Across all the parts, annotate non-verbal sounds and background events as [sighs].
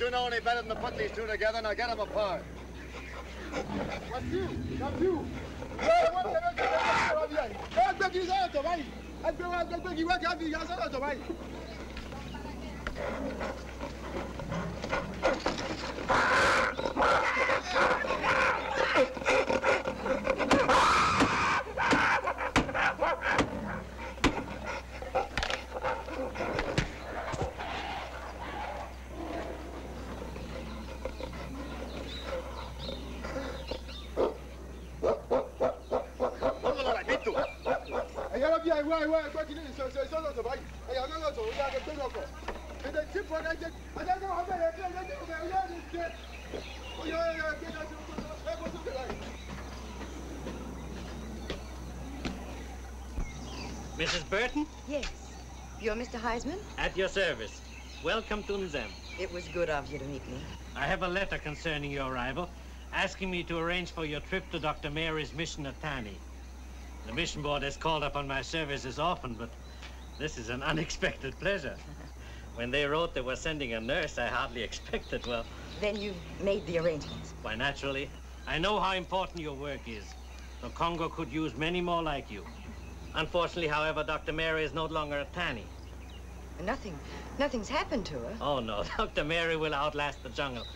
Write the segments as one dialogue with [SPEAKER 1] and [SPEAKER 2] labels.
[SPEAKER 1] You know any better than to put these two together? Now get them apart.
[SPEAKER 2] What's you? That's you. Ẹgbẹ́ kìí
[SPEAKER 3] Welcome to Nzem.
[SPEAKER 4] It was good of you to meet me.
[SPEAKER 3] I have a letter concerning your arrival, asking me to arrange for your trip to Dr. Mary's mission at Tani. The mission board has called upon my services often, but this is an [laughs] unexpected pleasure. When they wrote they were sending a nurse, I hardly expected, well,
[SPEAKER 4] Then you've made the arrangements.
[SPEAKER 3] why, naturally, I know how important your work is. The Congo could use many more like you. Unfortunately, however, Dr. Mary is no longer at Tani.
[SPEAKER 4] Nothing, nothing's happened to her.
[SPEAKER 3] Oh, no. [laughs] Dr. Mary will outlast the jungle.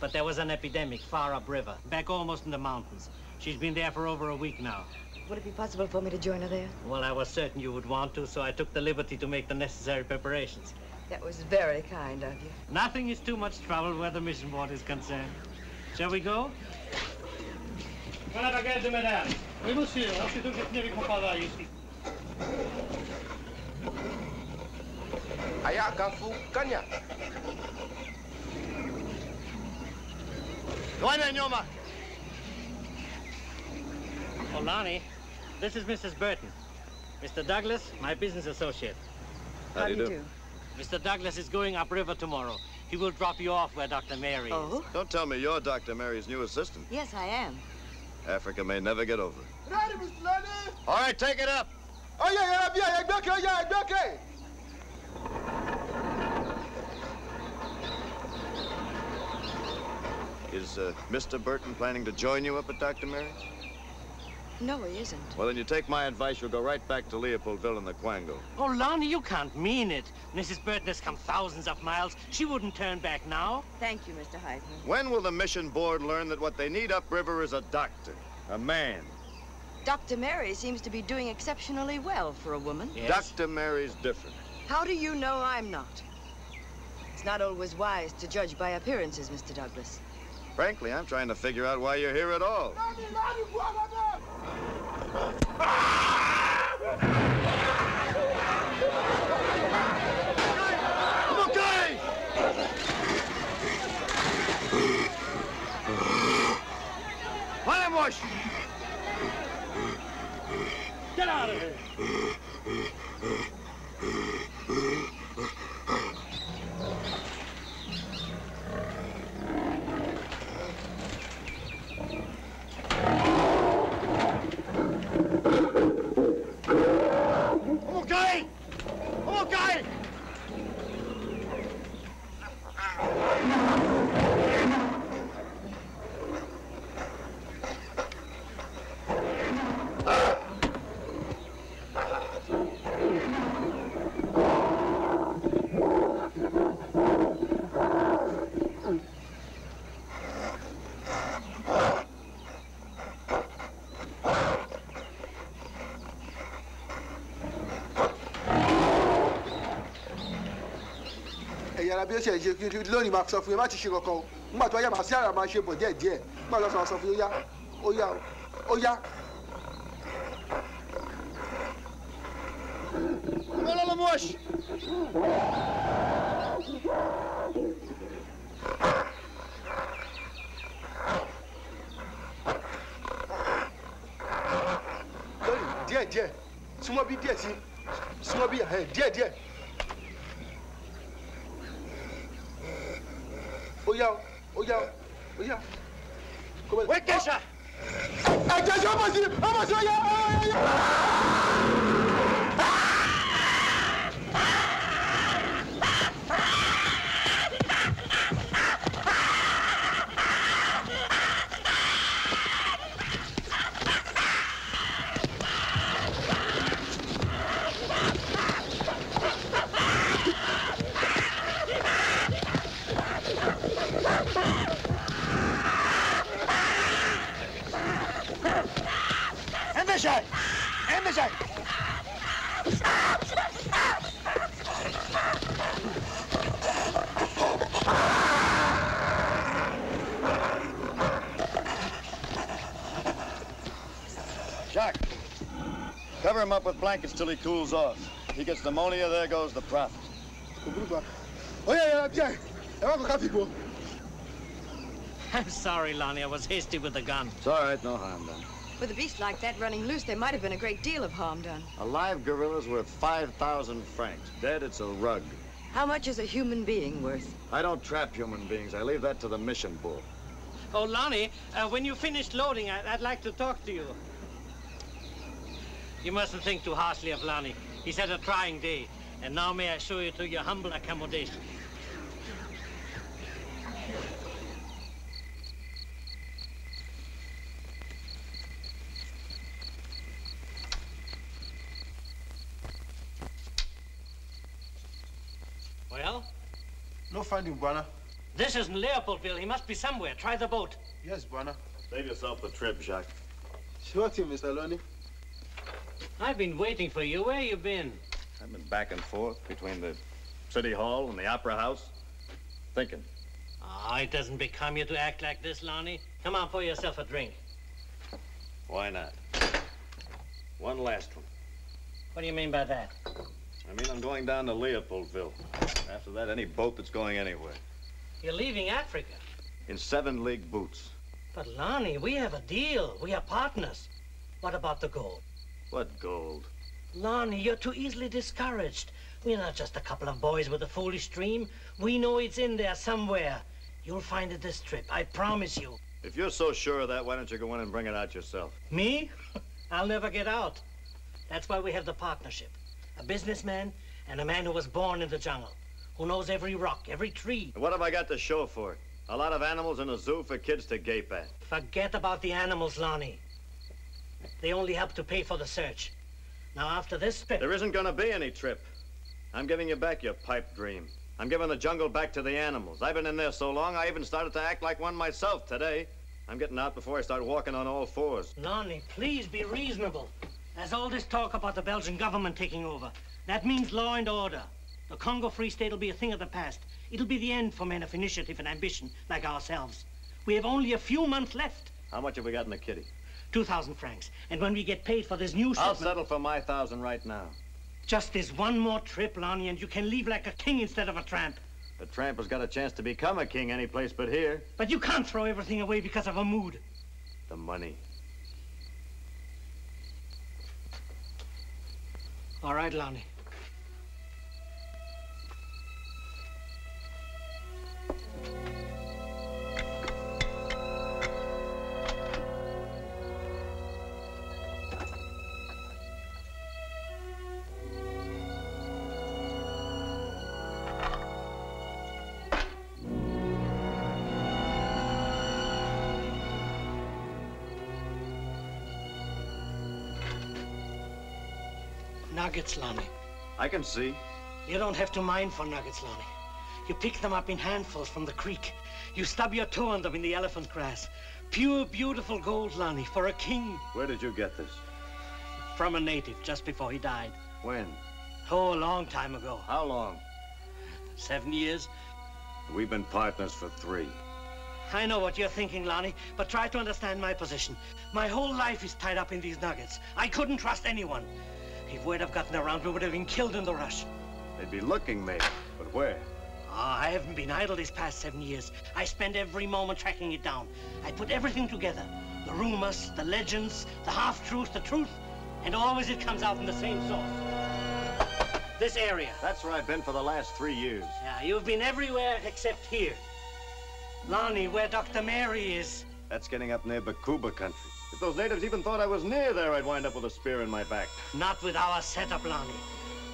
[SPEAKER 3] But there was an epidemic far upriver, back almost in the mountains. She's been there for over a week now.
[SPEAKER 4] Would it be possible for me to join her there?
[SPEAKER 3] Well, I was certain you would want to, so I took the liberty to make the necessary preparations.
[SPEAKER 4] That was very kind of you.
[SPEAKER 3] Nothing is too much trouble where the mission board is concerned. Shall we go? Voilà la bagage de madame.
[SPEAKER 5] Oui, monsieur. Aussitôt que j'ai fini avec mon travail ici.
[SPEAKER 1] Ayakafukanya. Duane Nyoma.
[SPEAKER 3] Oh, Lonnie, this is Mrs. Burton. Mr. Douglas, my business associate.
[SPEAKER 4] How, do you do?
[SPEAKER 3] Mr. Douglas is going upriver tomorrow. He will drop you off where Dr. Mary is.
[SPEAKER 4] Oh?
[SPEAKER 1] Don't tell me you're Dr. Mary's new assistant.
[SPEAKER 4] Yes, I am.
[SPEAKER 1] Africa may never get over it.
[SPEAKER 2] Ready, Mr. Lenny?
[SPEAKER 1] All right, take it up.
[SPEAKER 2] Oyè yeah, yeah, yeah, yeah, kìí yeah, ẹgbẹ́ kìí.
[SPEAKER 1] Is uh, Mr. Burton planning to join you up at Dr. Mary's?
[SPEAKER 4] No, he isn't.
[SPEAKER 1] Well, then you take my advice. You'll go right back to Leopoldville in the Quango.
[SPEAKER 3] Oh, Lonnie, you can't mean it. Mrs. Burton has come thousands of miles. She wouldn't turn back now.
[SPEAKER 4] Thank you, Mr. Huysman.
[SPEAKER 1] When will the mission board learn that what they need upriver is a doctor, a man?
[SPEAKER 4] Dr. Mary seems to be doing exceptionally well for a woman.
[SPEAKER 3] Yes.
[SPEAKER 1] Dr. Mary's different.
[SPEAKER 4] How do you know I'm not? It's not always wise to judge by appearances, Mr. Douglas.
[SPEAKER 1] Frankly, I'm trying to figure out why you're here at all.
[SPEAKER 2] Bí ó ṣe ṣe kí lónìí máa sọ fún yín má ti ṣe kankan o. Nígbà tó yá màá sí àrà máa ṣe bọ̀ díẹ̀ nígbà tó sọ fún yín ó yá ó yá
[SPEAKER 1] Cover him up with blankets till he cools off. He gets pneumonia, there goes the profit.
[SPEAKER 2] Oh, yeah, yeah, ó yẹ yàrá bíi ẹ ẹ wá kó ká fi bò.
[SPEAKER 3] I'm sorry, Lonnie. I was hasty with the gun.
[SPEAKER 1] It's all right, no harm done.
[SPEAKER 4] With a beast like that running loose, there might have been a great deal of harm done.
[SPEAKER 1] A live gorilla's worth 5,000 francs. Dead, it's a rug.
[SPEAKER 4] How much is a human being worth?
[SPEAKER 1] I don't trap human beings. I leave that to the mission bull.
[SPEAKER 3] Oh, Lonnie, uh, when you finish loading, I- I'd like to talk to you. You mustn't think too harshly of Lani. He's had a trying day. And now may I show you to your humble accommodation. Well,
[SPEAKER 2] no finding bwana.
[SPEAKER 3] this isn't Leopoldville. He must be somewhere. Try the boat.
[SPEAKER 2] yes bwana.
[SPEAKER 1] Save yourself the trip, Jacques.
[SPEAKER 2] sure thing mr lonnie.
[SPEAKER 3] I've been waiting for you. Where you been?
[SPEAKER 1] I've been back and forth between the city hall and the opera house, thinking.
[SPEAKER 3] Oh, it doesn't become you to act like this, Lonnie. Come on, pour yourself a drink.
[SPEAKER 1] Why not? One last one.
[SPEAKER 3] What do you mean by that?
[SPEAKER 1] I mean, I'm going down to Leopoldville. After that, any boat that's going anywhere.
[SPEAKER 3] You're leaving Africa.
[SPEAKER 1] In seven league boots.
[SPEAKER 3] But, Lonnie, we have a deal. We are partners. What about the gold?
[SPEAKER 1] What gold?
[SPEAKER 3] Lonnie, you're too easily discouraged. We're not just a couple of boys with a foolish dream. We know it's in there somewhere. You'll find it this trip, I promise you.
[SPEAKER 1] If you're so sure of that, why don't you go in and bring it out yourself?
[SPEAKER 3] Me? [laughs] I'll never get out. That's why we have the partnership. A businessman and a man who was born in the jungle, who knows every rock, every tree.
[SPEAKER 1] What have I got to show for it? A lot of animals in a zoo for kids to gape at.
[SPEAKER 3] Forget about the animals, Lonnie. They only help to pay for the search. Now, after this trip,
[SPEAKER 1] There isn't gonna be any trip. I'm giving you back your pipe dream. I'm giving the jungle back to the animals. I've been in there so long, I even started to act like one myself today. I'm getting out before I start walking on all fours.
[SPEAKER 3] Lonnie, please be reasonable. There's all this talk about the Belgian government taking over. That means law and order. The Congo Free State will be a thing of the past. It'll be the end for men of initiative and ambition like ourselves. We have only a few months left.
[SPEAKER 1] How much have we got in the kitty?
[SPEAKER 3] 2,000 francs. And when we get paid for this new
[SPEAKER 1] I'll settle for my thousand right now.
[SPEAKER 3] Just this one more trip, Lonnie, and you can leave like a king instead of a tramp.
[SPEAKER 1] The tramp has got a chance to become a king any place but here.
[SPEAKER 3] But you can't throw everything away because of a mood.
[SPEAKER 1] The money.
[SPEAKER 3] All right, Lonnie. Nuggets, Lonnie.
[SPEAKER 1] I can see.
[SPEAKER 3] You don't have to mine for nuggets, Lonnie. You pick them up in handfuls from the creek. You stub your toe on them in the elephant grass. Pure, beautiful gold, Lonnie, for a king.
[SPEAKER 1] Where did you get this?
[SPEAKER 3] From a native just before he died.
[SPEAKER 1] When?
[SPEAKER 3] Oh, a long time ago.
[SPEAKER 1] How long?
[SPEAKER 3] Seven years.
[SPEAKER 1] We've been partners for three.
[SPEAKER 3] I know what you're thinking, Lonnie, but try to understand my position. My whole life is tied up in these nuggets. I couldn't trust anyone. If word have gotten around, we would have been killed in the rush.
[SPEAKER 1] They'd be looking maybe, but where?
[SPEAKER 3] Ah, I haven't been idle these past seven years. I spend every moment tracking it down. I put everything together. The rumors, the legends, the half-truth, the truth. And always it comes out in the same source. This area.
[SPEAKER 1] That's where I've been for the last three years.
[SPEAKER 3] Yeah, you've been everywhere except here. Lonnie, where Dr. Mary is.
[SPEAKER 1] That's getting up near Bakuba country. If those natives even thought I was near there, I'd wind up with a spear in my back.
[SPEAKER 3] Not with our setup, Lonnie.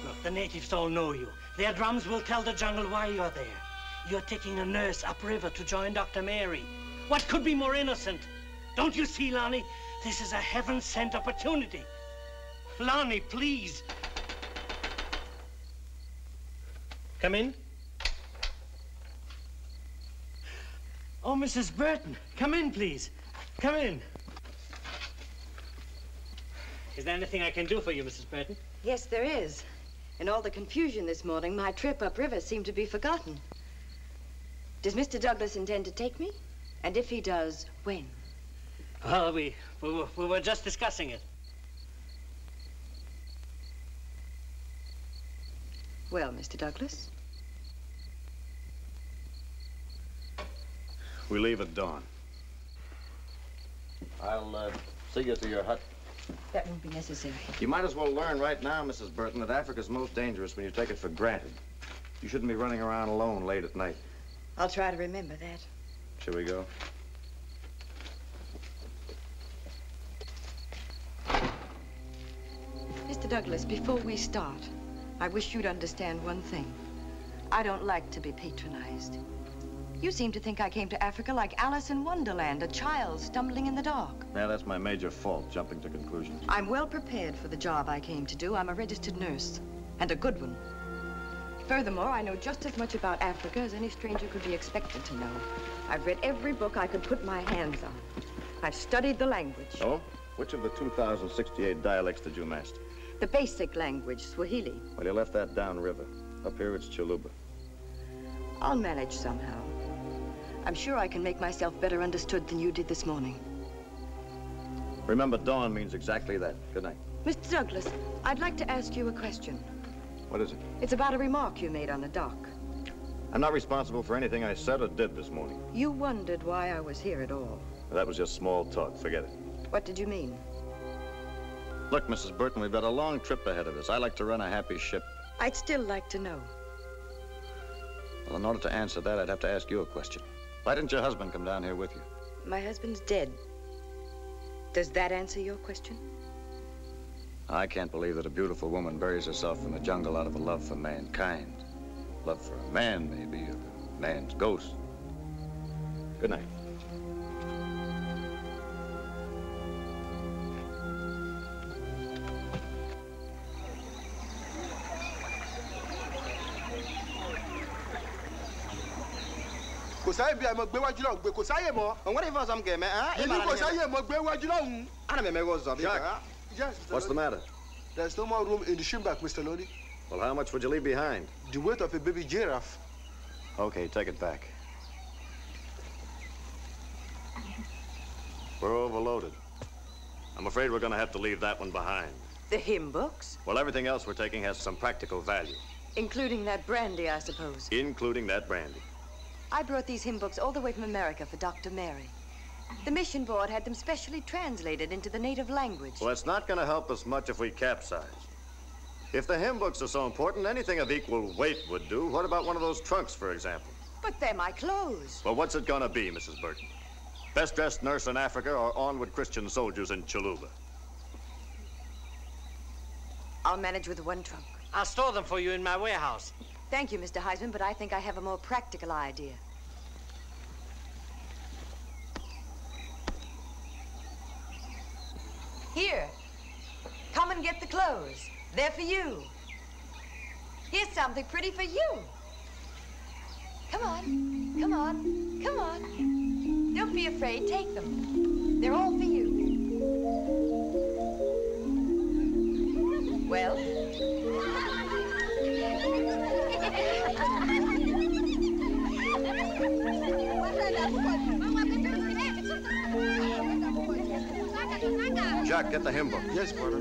[SPEAKER 3] Look, the natives all know you. Their drums will tell the jungle why you're there. You're taking a nurse upriver to join Dr. Mary. What could be more innocent? Don't you see, Lonnie? This is a heaven-sent opportunity. Lonnie, please. Come in. Oh, Mrs. Burton, come in, please. Come in. Is there anything I can do for you, Mrs. Burton?
[SPEAKER 4] Yes, there is. In all the confusion this morning, my trip upriver seemed to be forgotten. Does Mr. Douglas intend to take me? And if he does, when?
[SPEAKER 3] Well, we, we, were, we were just discussing it.
[SPEAKER 6] Well, Mr. Douglas,
[SPEAKER 1] We leave at dawn. I'll uh, see you to your hut.
[SPEAKER 6] That won't be necessary.
[SPEAKER 1] You might as well learn right now, Mrs. Burton, that Africa's most dangerous when you take it for granted. You shouldn't be running around alone late at night.
[SPEAKER 6] I'll try to remember that.
[SPEAKER 1] Shall we go?
[SPEAKER 6] Mr. Douglas, before we start, I wish you'd understand one thing. I don't like to be patronized. You seem to think I came to Africa like Alice in Wonderland, a child stumbling in the dark.
[SPEAKER 1] Yeah, that's my major fault, jumping to conclusions.
[SPEAKER 6] I'm well prepared for the job I came to do. I'm a registered nurse, and a good one. Furthermore, I know just as much about Africa as any stranger could be expected to know. I've read every book I could put my hands on. I've studied the language.
[SPEAKER 1] Oh? Which of the 2,068 dialects did you master?
[SPEAKER 6] The basic language, Swahili.
[SPEAKER 1] Well, you left that downriver. Up here, it's Chaluba.
[SPEAKER 6] I'll manage somehow. I'm sure I can make myself better understood than you did this morning.
[SPEAKER 1] Remember, dawn means exactly that. Good night.
[SPEAKER 6] Mr. Douglas, I'd like to ask you a question.
[SPEAKER 1] What is it?
[SPEAKER 6] It's about a remark you made on the dock.
[SPEAKER 1] I'm not responsible for anything I said or did this morning.
[SPEAKER 6] You wondered why I was here at all.
[SPEAKER 1] That was just small talk. Forget it.
[SPEAKER 6] What did you mean?
[SPEAKER 1] Look, Mrs. Burton, we've got a long trip ahead of us. I like to run a happy ship.
[SPEAKER 6] I'd still like to know.
[SPEAKER 1] Well, in order to answer that, I'd have to ask you a question. Why didn't your husband come down here with you?
[SPEAKER 6] My husband's dead. Does that answer your question?
[SPEAKER 1] I can't believe that a beautiful woman buries herself in the jungle out of a love for mankind. Love for a man, maybe, or a man's ghost. Good night.
[SPEAKER 7] Kò sáyè bí àmọ́ gbé wájú náà gbé kò sáyè mọ́.
[SPEAKER 8] Onwere ife ọzọ m ga-eme
[SPEAKER 7] èmi kò sáyè mọ́ gbé wájú náà.
[SPEAKER 8] Ana m emeghe ụzọ biko
[SPEAKER 1] Jack.
[SPEAKER 7] yes Mr.
[SPEAKER 1] What's the matter?
[SPEAKER 7] there's no more room in the shipback Mr. Lodi.
[SPEAKER 1] Well, how much would you leave behind?
[SPEAKER 7] the weight of a baby giraffe.
[SPEAKER 1] Okay, take it back. We're overloaded. I'm afraid we're going to have to leave that one behind.
[SPEAKER 6] The hymn books?
[SPEAKER 1] Well, everything else we're taking has some practical value,
[SPEAKER 6] Including that brandy, I suppose.
[SPEAKER 1] including that brandy.
[SPEAKER 6] I brought these hymn books all the way from America for Dr. Mary. The mission board had them specially translated into the native language.
[SPEAKER 1] Well, it's not going to help us much if we capsize. If the hymn books are so important, anything of equal weight would do. What about one of those trunks, for example?
[SPEAKER 6] But they're my clothes.
[SPEAKER 1] Well, what's it going to be, Mrs. Burton? Best dressed nurse in Africa or onward Christian soldiers in Chaluba?
[SPEAKER 6] I'll manage with one trunk.
[SPEAKER 3] I'll store them for you in my warehouse.
[SPEAKER 6] Thank you, Mr. Huysman, but I think I have a more practical idea. Here, come and get the clothes. They're for you. Here's something pretty for you. Come on, come on, come on. Don't be afraid, take them. They're all for you. Well? [laughs] [laughs]
[SPEAKER 1] Jack, get the hymn book.
[SPEAKER 7] yes brother.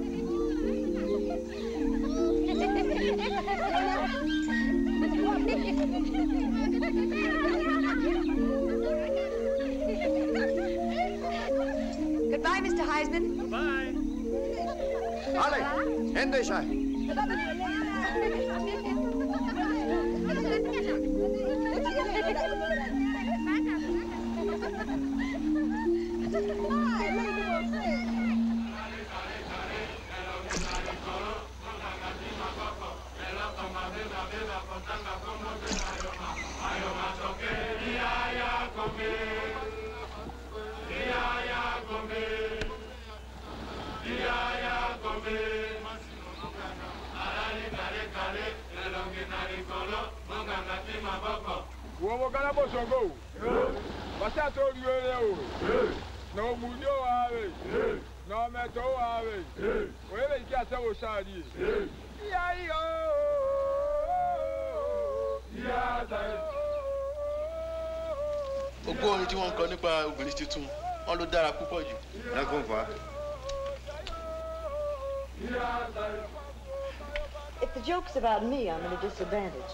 [SPEAKER 6] Goodbye, Mr. Huysman.
[SPEAKER 3] Goodbye.
[SPEAKER 1] Ali, endişe.
[SPEAKER 7] wọ́n
[SPEAKER 9] obìnrin tuntun wọn ló dára púpọ̀ jù.
[SPEAKER 1] Dank u, pa.
[SPEAKER 6] It the joke's about me, I'm at a disadvantage.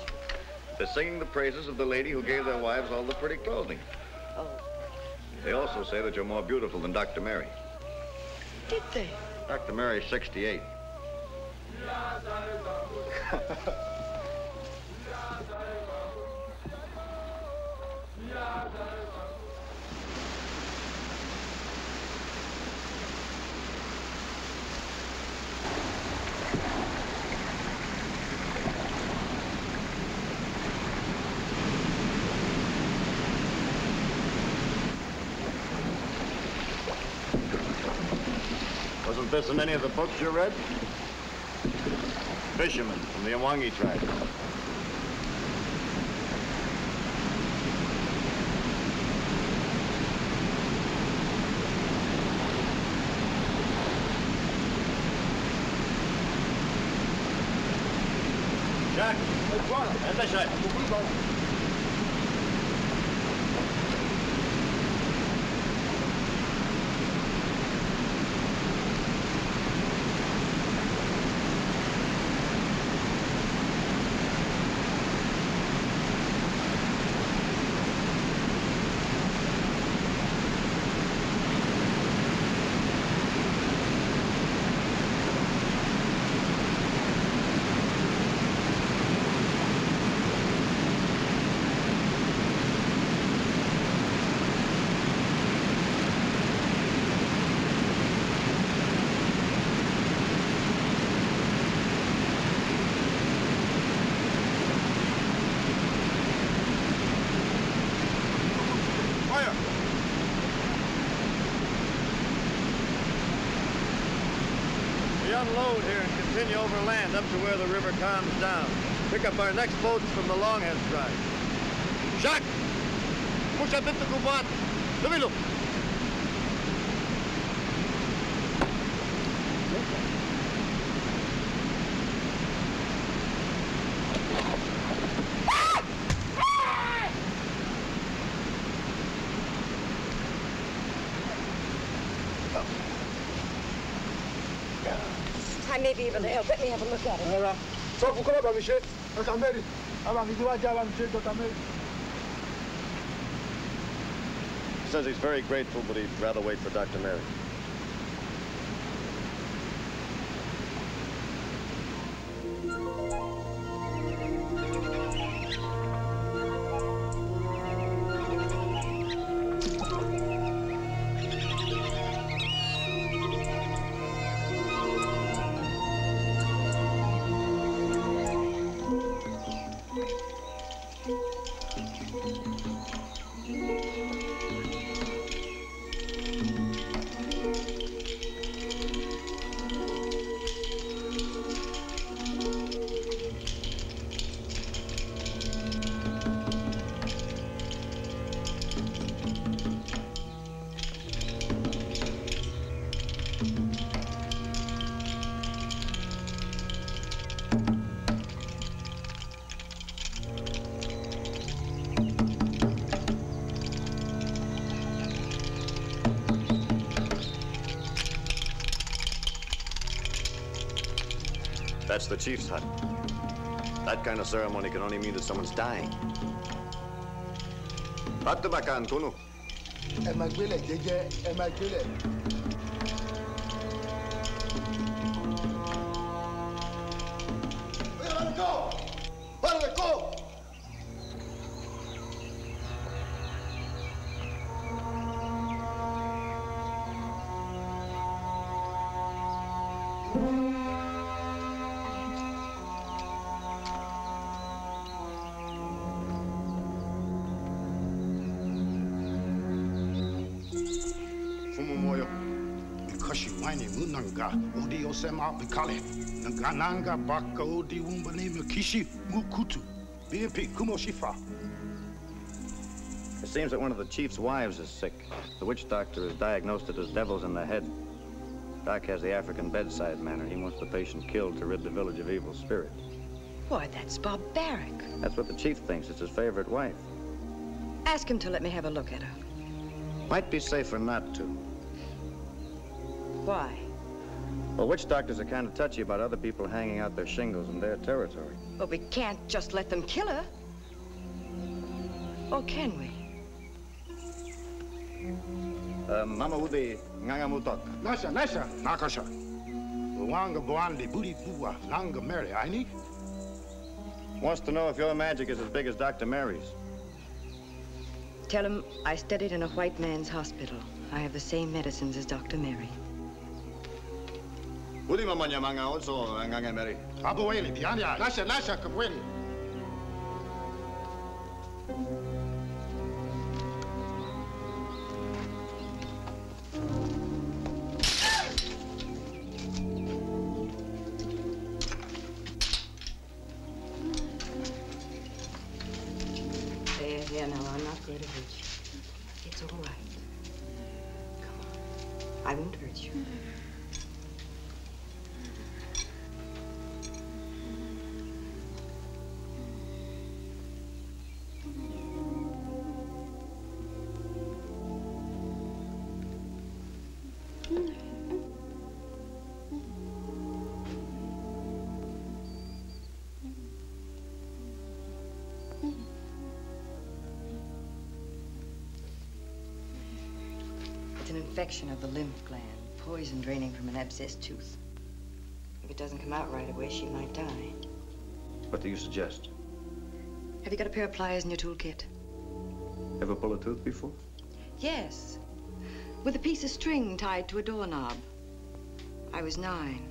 [SPEAKER 1] They're singing the praises of the lady who gave their wives all the pretty clothing.
[SPEAKER 6] Oh,
[SPEAKER 1] They also say that you're more beautiful than Dr. Mary.
[SPEAKER 6] did they?
[SPEAKER 1] Dr. Mary's 68. [laughs] This in any of the books you read? Fishermen from the Awangi tribe. Jack, anda Jack. Fire! We unload here and continue overland up to where the river calms down. Pick up our next boats from the Longhead tribe. Jacques! Push a bit to combat. Levez-le!
[SPEAKER 6] I may be able to help. Let me have a look at it.
[SPEAKER 2] Rárá. Sọ fún kọ́lá bàmí ṣe. Dr. Mary. Àbàmì tí wàá jẹ́ àbàmì ṣe Dr. Mary.
[SPEAKER 1] Says he's very grateful, but he'd rather wait for Dr. Mary. The chief's hut. That kind of ceremony can only mean that someone's dying. Patubakan, Kunu.
[SPEAKER 2] Ẹ máa jẹ́jẹ́.
[SPEAKER 10] Odi osema bikale. Nangananga baka odi umbane mikishi mukutu. BMP kumo shifa.
[SPEAKER 1] It seems that one of the chief's wives is sick. The witch doctor has diagnosed it as devils in the head. Doc has the African bedside manner. He wants the patient killed to rid the village of evil spirits.
[SPEAKER 6] Why, that's barbaric.
[SPEAKER 1] That's what the chief thinks. It's his favorite wife.
[SPEAKER 6] Ask him to let me have a look at her.
[SPEAKER 1] Might be safer not to.
[SPEAKER 6] Why?
[SPEAKER 1] Well, witch doctors are kind of touchy about other people hanging out their shingles in their territory.
[SPEAKER 6] But we can't just let them kill her. Or can we?
[SPEAKER 1] Uh, Mama Udi Ngangamutok.
[SPEAKER 10] Nasha, Nasha, Nakasha. Wanga Boandi Booty Bua, Langa Mary, Aini?
[SPEAKER 1] Wants to know if your magic is as big as Dr. Mary's.
[SPEAKER 6] Tell him I studied in a white man's hospital. I have the same medicines as Dr. Mary.
[SPEAKER 1] Udi Mamanya Manga also Nganga Mary.
[SPEAKER 10] Abueli, Diania, Nasha, Nasha, Kabweli.
[SPEAKER 6] There, infection of the lymph gland, poison draining from an abscessed tooth. If it doesn't come out right away, she might die.
[SPEAKER 1] What do you suggest?
[SPEAKER 6] Have you got a pair of pliers in your toolkit?
[SPEAKER 1] Ever pull a tooth before?
[SPEAKER 6] Yes. With a piece of string tied to a doorknob. I was nine.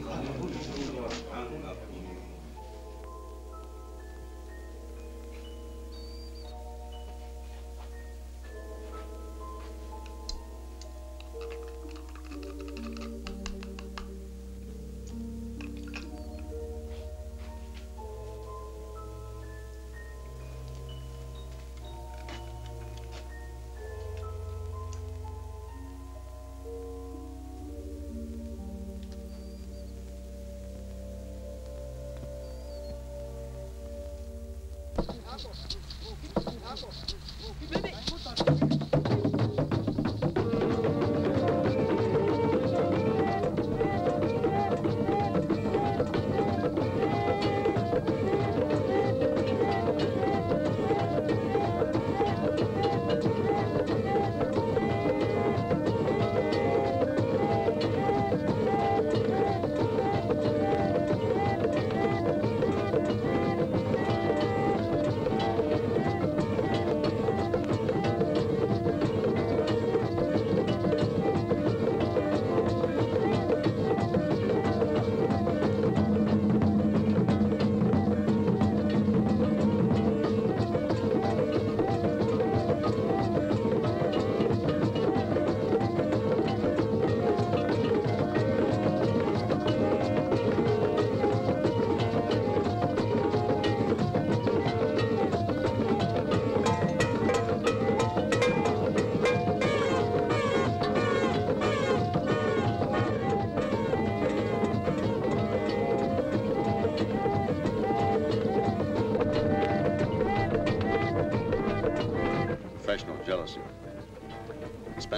[SPEAKER 1] 本当に。Professional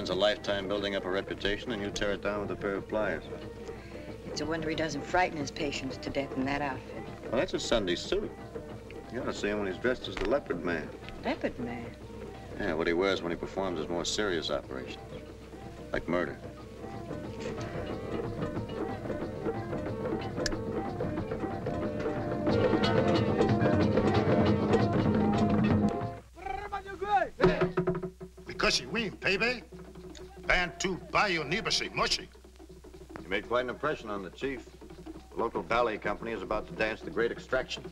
[SPEAKER 1] spends a lifetime building up a reputation and you tear it down with a pair of pliers.
[SPEAKER 6] It's a wonder he doesn't frighten his patients to death in that outfit.
[SPEAKER 1] Well, that's a Sunday suit. You ought to see him when he's dressed as the leopard man.
[SPEAKER 6] Leopard man?
[SPEAKER 1] Yeah, what he wears when he performs his more serious operations, like murder.
[SPEAKER 10] Because she win, baby. Bantu Bayou Nibashi, mushy.
[SPEAKER 1] You made quite an impression on the chief. The local ballet company is about to dance the Great Extraction.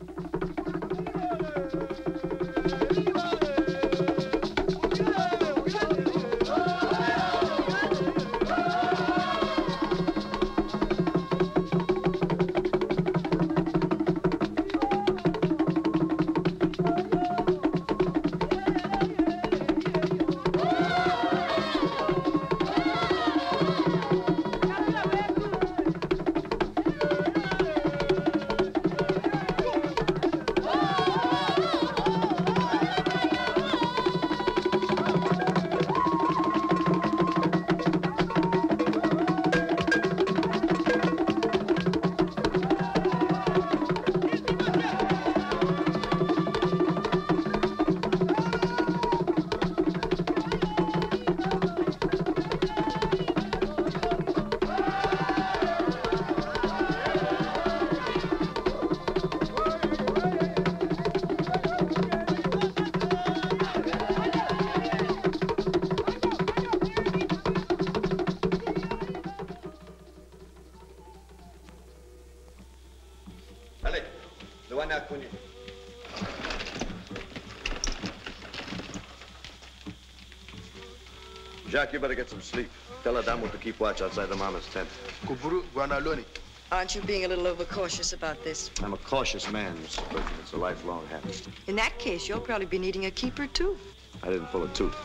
[SPEAKER 1] Jacques, you better get some sleep. Tell Adamo to keep watch outside the mama's tent.
[SPEAKER 9] Kuburu Guanaloni.
[SPEAKER 6] Aren't you being a little overcautious about this?
[SPEAKER 1] I'm a cautious man, Mrs. Burton. It's a lifelong habit.
[SPEAKER 6] In that case, you'll probably be needing a keeper, too.
[SPEAKER 1] I didn't pull a tooth.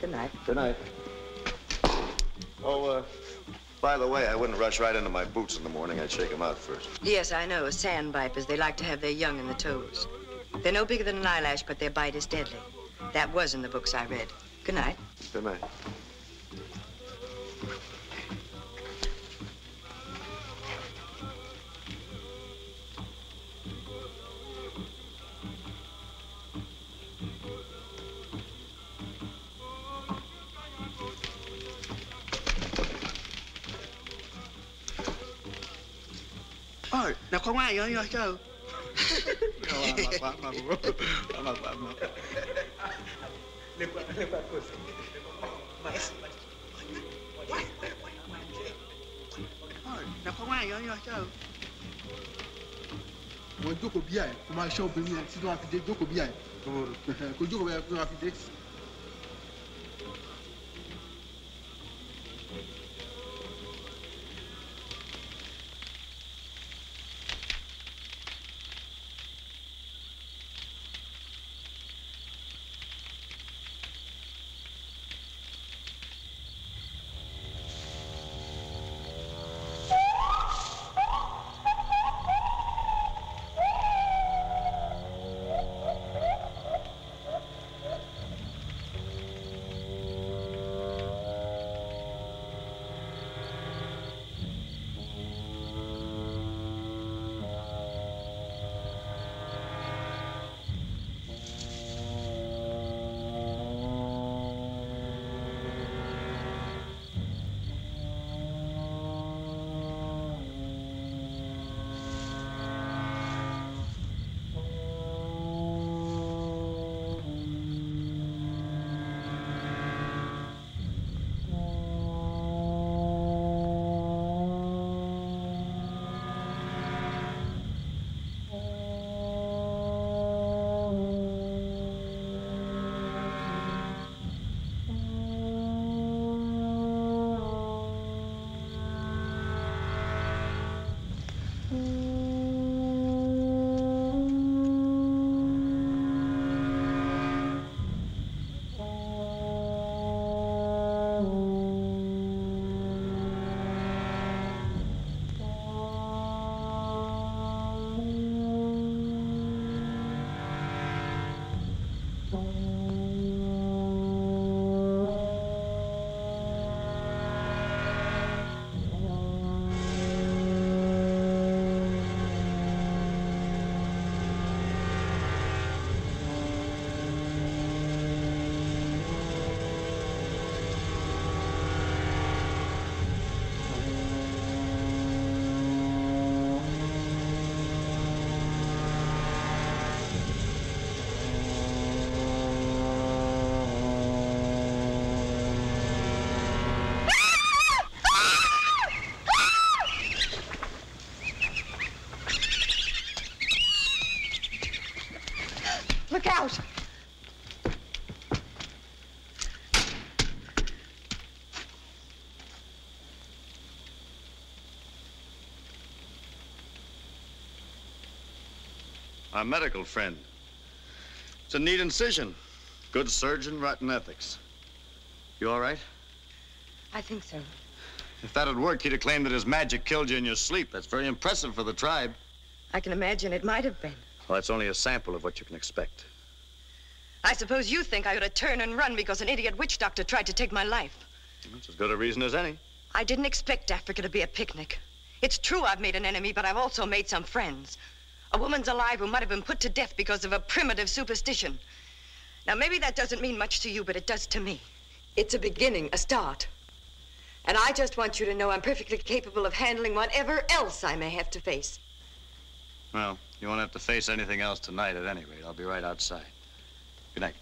[SPEAKER 6] Good night.
[SPEAKER 1] Good night. Oh, uh, by the way, I wouldn't rush right into my boots in the morning. I'd shake them out first.
[SPEAKER 6] Yes, I know. Sand vipers, they like to have their young in the toes. They're no bigger than an eyelash, but their bite is deadly. That was in the books I read. Good night.
[SPEAKER 1] Good night.
[SPEAKER 9] Why? You're on your show. no, I'm a farmer. I'm a farmer. Why? Why? You're on your show.
[SPEAKER 2] wọ́n jókòó bíyà ẹ̀ kó máa ṣọ́ obìnrin ẹ̀ títí wọ́n á fi dé jókòó bíyà ẹ̀ kó jókòó bíyà ẹ̀ kó máa fi dé.
[SPEAKER 1] Our medical friend. It's a neat incision. Good surgeon, rotten ethics. You all right?
[SPEAKER 6] I think so.
[SPEAKER 1] If that had worked, he'd have claimed that his magic killed you in your sleep. That's very impressive for the tribe.
[SPEAKER 6] I can imagine it might have been.
[SPEAKER 1] Well, that's only a sample of what you can expect.
[SPEAKER 6] I suppose you think I ought to turn and run because an idiot witch doctor tried to take my life.
[SPEAKER 1] That's as good a reason as any.
[SPEAKER 6] I didn't expect Africa to be a picnic. It's true I've made an enemy, but I've also made some friends. A woman's alive who might have been put to death because of a primitive superstition. Now, maybe that doesn't mean much to you, but it does to me. It's a beginning, a start. And I just want you to know I'm perfectly capable of handling whatever else I may have to face.
[SPEAKER 1] Well, you won't have to face anything else tonight at any rate. I'll be right outside. Good night.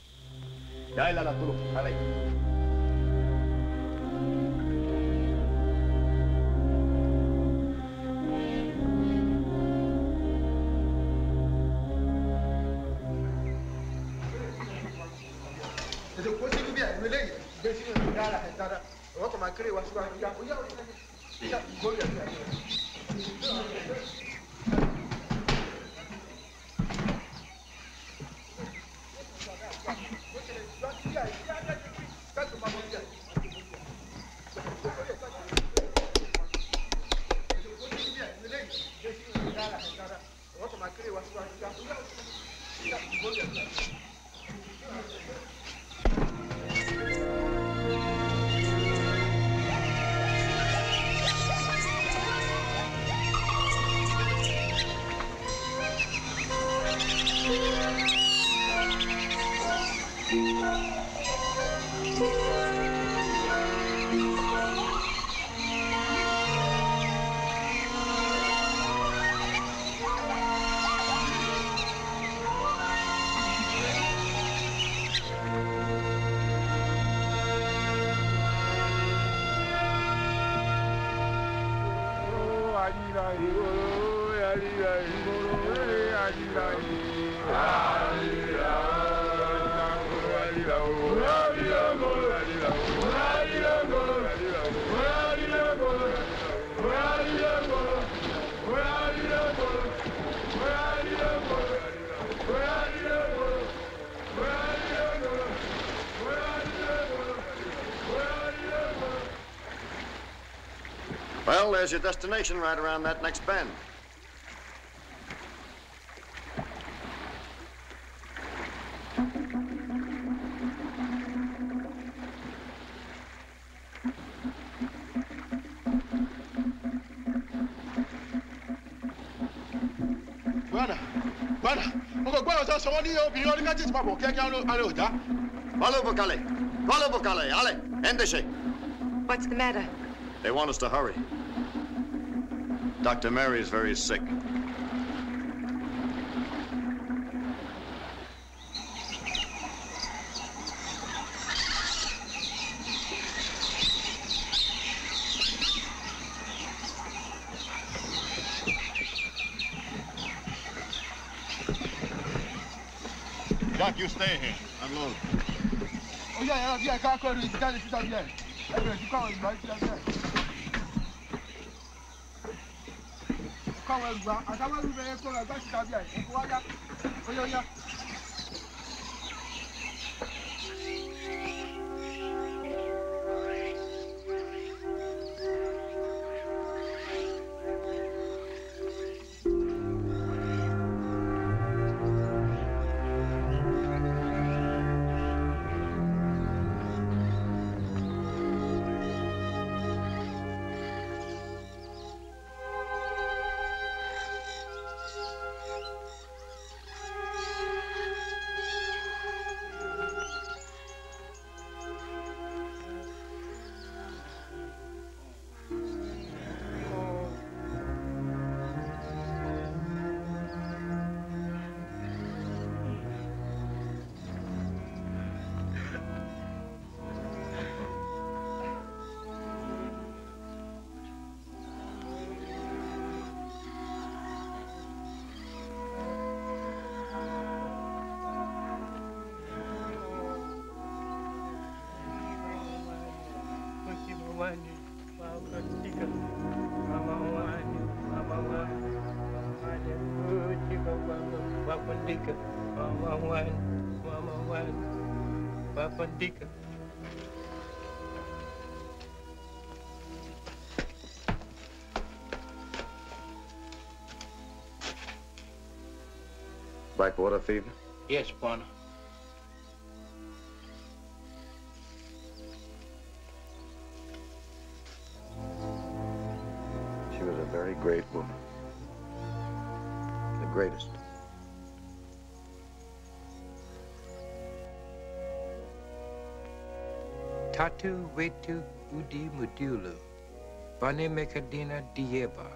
[SPEAKER 2] Sínú ẹ̀mí dára ẹ̀ dára ọ̀rọ̀ kò máa kéré wá síwájú yá ó yá ó
[SPEAKER 1] your destination right around that next bend.
[SPEAKER 2] Bwana, bwana, ọkọ̀ gbọ́dọ̀ sọ sọ wọ́n ní obìnrin ọdún kájí ti papọ̀ kíákíá alẹ́ òjá.
[SPEAKER 1] Follow Bukale. Follow Bukale. Ale, endeshe.
[SPEAKER 6] What's the matter?
[SPEAKER 1] They want us to hurry. Dr. Mary is very sick.
[SPEAKER 9] Jack, you stay here. Unload.
[SPEAKER 2] ó yà yàrá bí ẹ̀ka akọrin ìdíjáde síta bí ẹ̀ ẹ bẹ̀rẹ̀ sí káwọn ìgbà síta bí ẹ̀. kọ́wọ́ ẹgbàá àtàwọn ẹgbẹ́ yẹn kọ́wọ́ ẹgbàá ti tàbí àyè ẹ̀kọ́ wáyà ó yẹ ó yá.
[SPEAKER 1] Blackwater fever?
[SPEAKER 11] Yes, Bwana.
[SPEAKER 1] She was a very great woman. The greatest.
[SPEAKER 11] Tatu wetu udi mudulu. Bane mekadina dieba.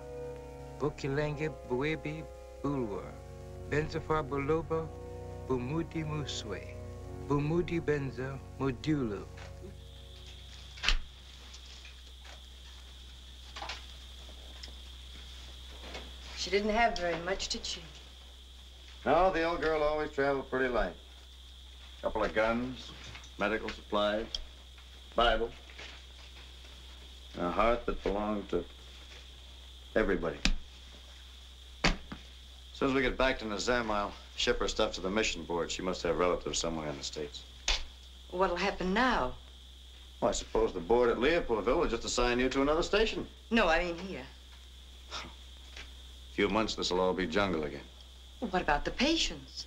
[SPEAKER 11] Bukilenge buebi bulwa. Benzafa buloba bumudi muswe. Bumudi benza mudulu.
[SPEAKER 6] She didn't have very much, did she?
[SPEAKER 1] No, the old girl always traveled pretty light. A couple of guns, medical supplies, Bible, a heart that belonged to everybody. As soon as we get back to Nazem, I'll ship her stuff to the mission board. She must have relatives somewhere in the States.
[SPEAKER 6] What'll happen now?
[SPEAKER 1] Well, I suppose the board at Leopoldville will just assign you to another station.
[SPEAKER 6] No, I mean here.
[SPEAKER 1] A [sighs] few months, this will all be jungle again.
[SPEAKER 6] What about the patients?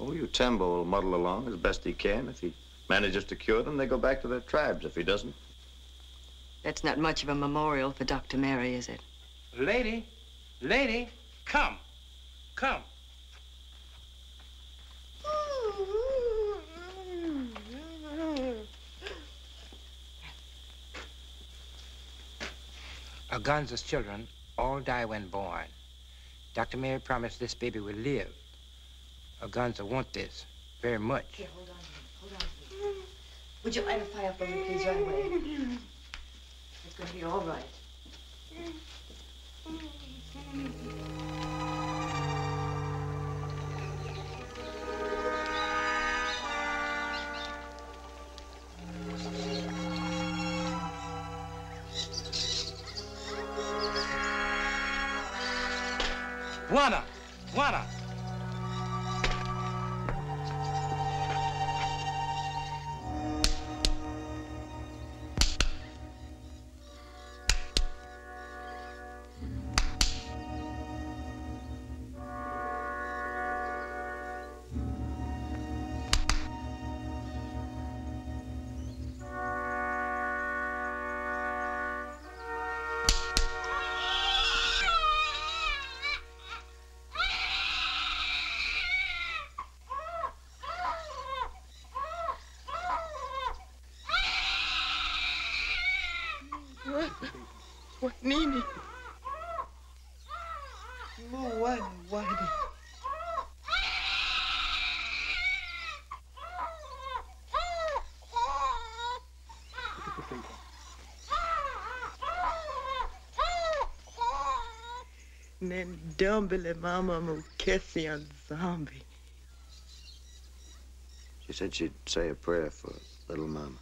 [SPEAKER 1] Oh, Utembo will muddle along as best he can. If he manages to cure them, they go back to their tribes. If he doesn't,
[SPEAKER 6] That's not much of a memorial for Dr. Mary, is it?
[SPEAKER 11] Lady, lady, come, come. Aganza's children all die when born. Dr. Mary promised this baby will live. Aganza want this very much.
[SPEAKER 6] Here, hold on. Hold on. Would you light a fire for me, please, right away? It's going to be all right.
[SPEAKER 11] Juana, Juana.
[SPEAKER 8] Nen dumbele mama mo kesi on zombie.
[SPEAKER 1] she said she'd say a prayer for little Mama.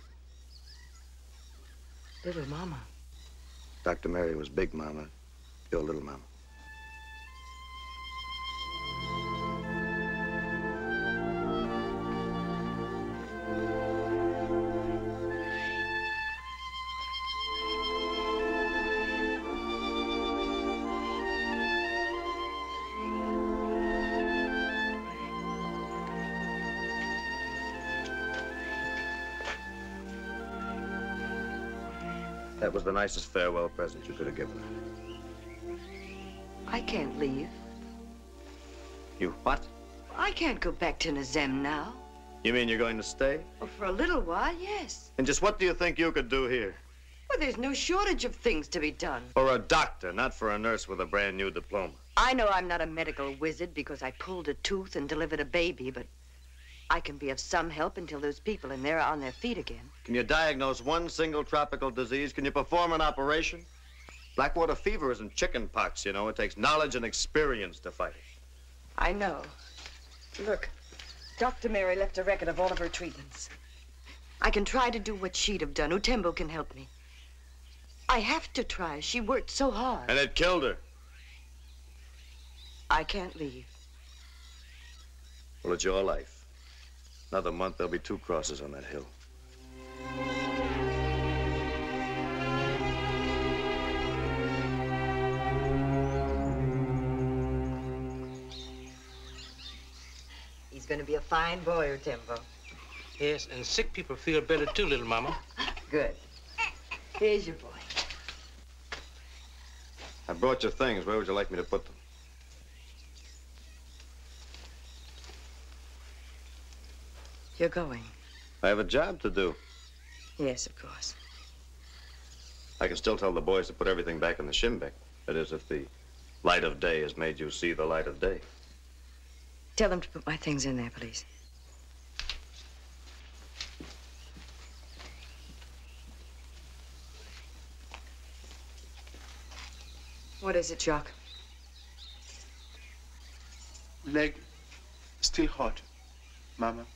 [SPEAKER 6] Little Mama.
[SPEAKER 1] Dr. Mary was Big Mama, your little Mama. The nicest farewell present you could have given her.
[SPEAKER 6] I can't leave.
[SPEAKER 1] You what?
[SPEAKER 6] I can't go back to Nazem now.
[SPEAKER 1] You mean you're going to stay?
[SPEAKER 6] Oh, for a little while, yes.
[SPEAKER 1] And just what do you think you could do here?
[SPEAKER 6] Well, there's no shortage of things to be done.
[SPEAKER 1] For a doctor, not for a nurse with a brand new diploma.
[SPEAKER 6] I know I'm not a medical wizard because I pulled a tooth and delivered a baby, but I can be of some help until those people in there are on their feet again.
[SPEAKER 1] Can you diagnose one single tropical disease? Can you perform an operation? Blackwater fever isn't chicken pox, you know. It takes knowledge and experience to fight it.
[SPEAKER 6] I know. Look, Dr. Mary left a record of all of her treatments. I can try to do what she'd have done. Utembo can help me. I have to try. She worked so hard.
[SPEAKER 1] And it killed her.
[SPEAKER 6] I can't leave.
[SPEAKER 1] Well, it's your life. Another month, there'll be two crosses on that hill.
[SPEAKER 8] He's going to be a fine boy, Tempo.
[SPEAKER 11] Yes, and sick people feel better too, little mama.
[SPEAKER 8] Good. Here's your boy.
[SPEAKER 1] I brought your things. Where would you like me to put them?
[SPEAKER 6] You're going.
[SPEAKER 1] I have a job to do.
[SPEAKER 6] Yes, of course.
[SPEAKER 1] I can still tell the boys to put everything back in the shimbeck. That is, if the light of day has made you see the light of day.
[SPEAKER 6] Tell them to put my things in there, please. What is it, Jacques?
[SPEAKER 9] Leg still hot. Mama,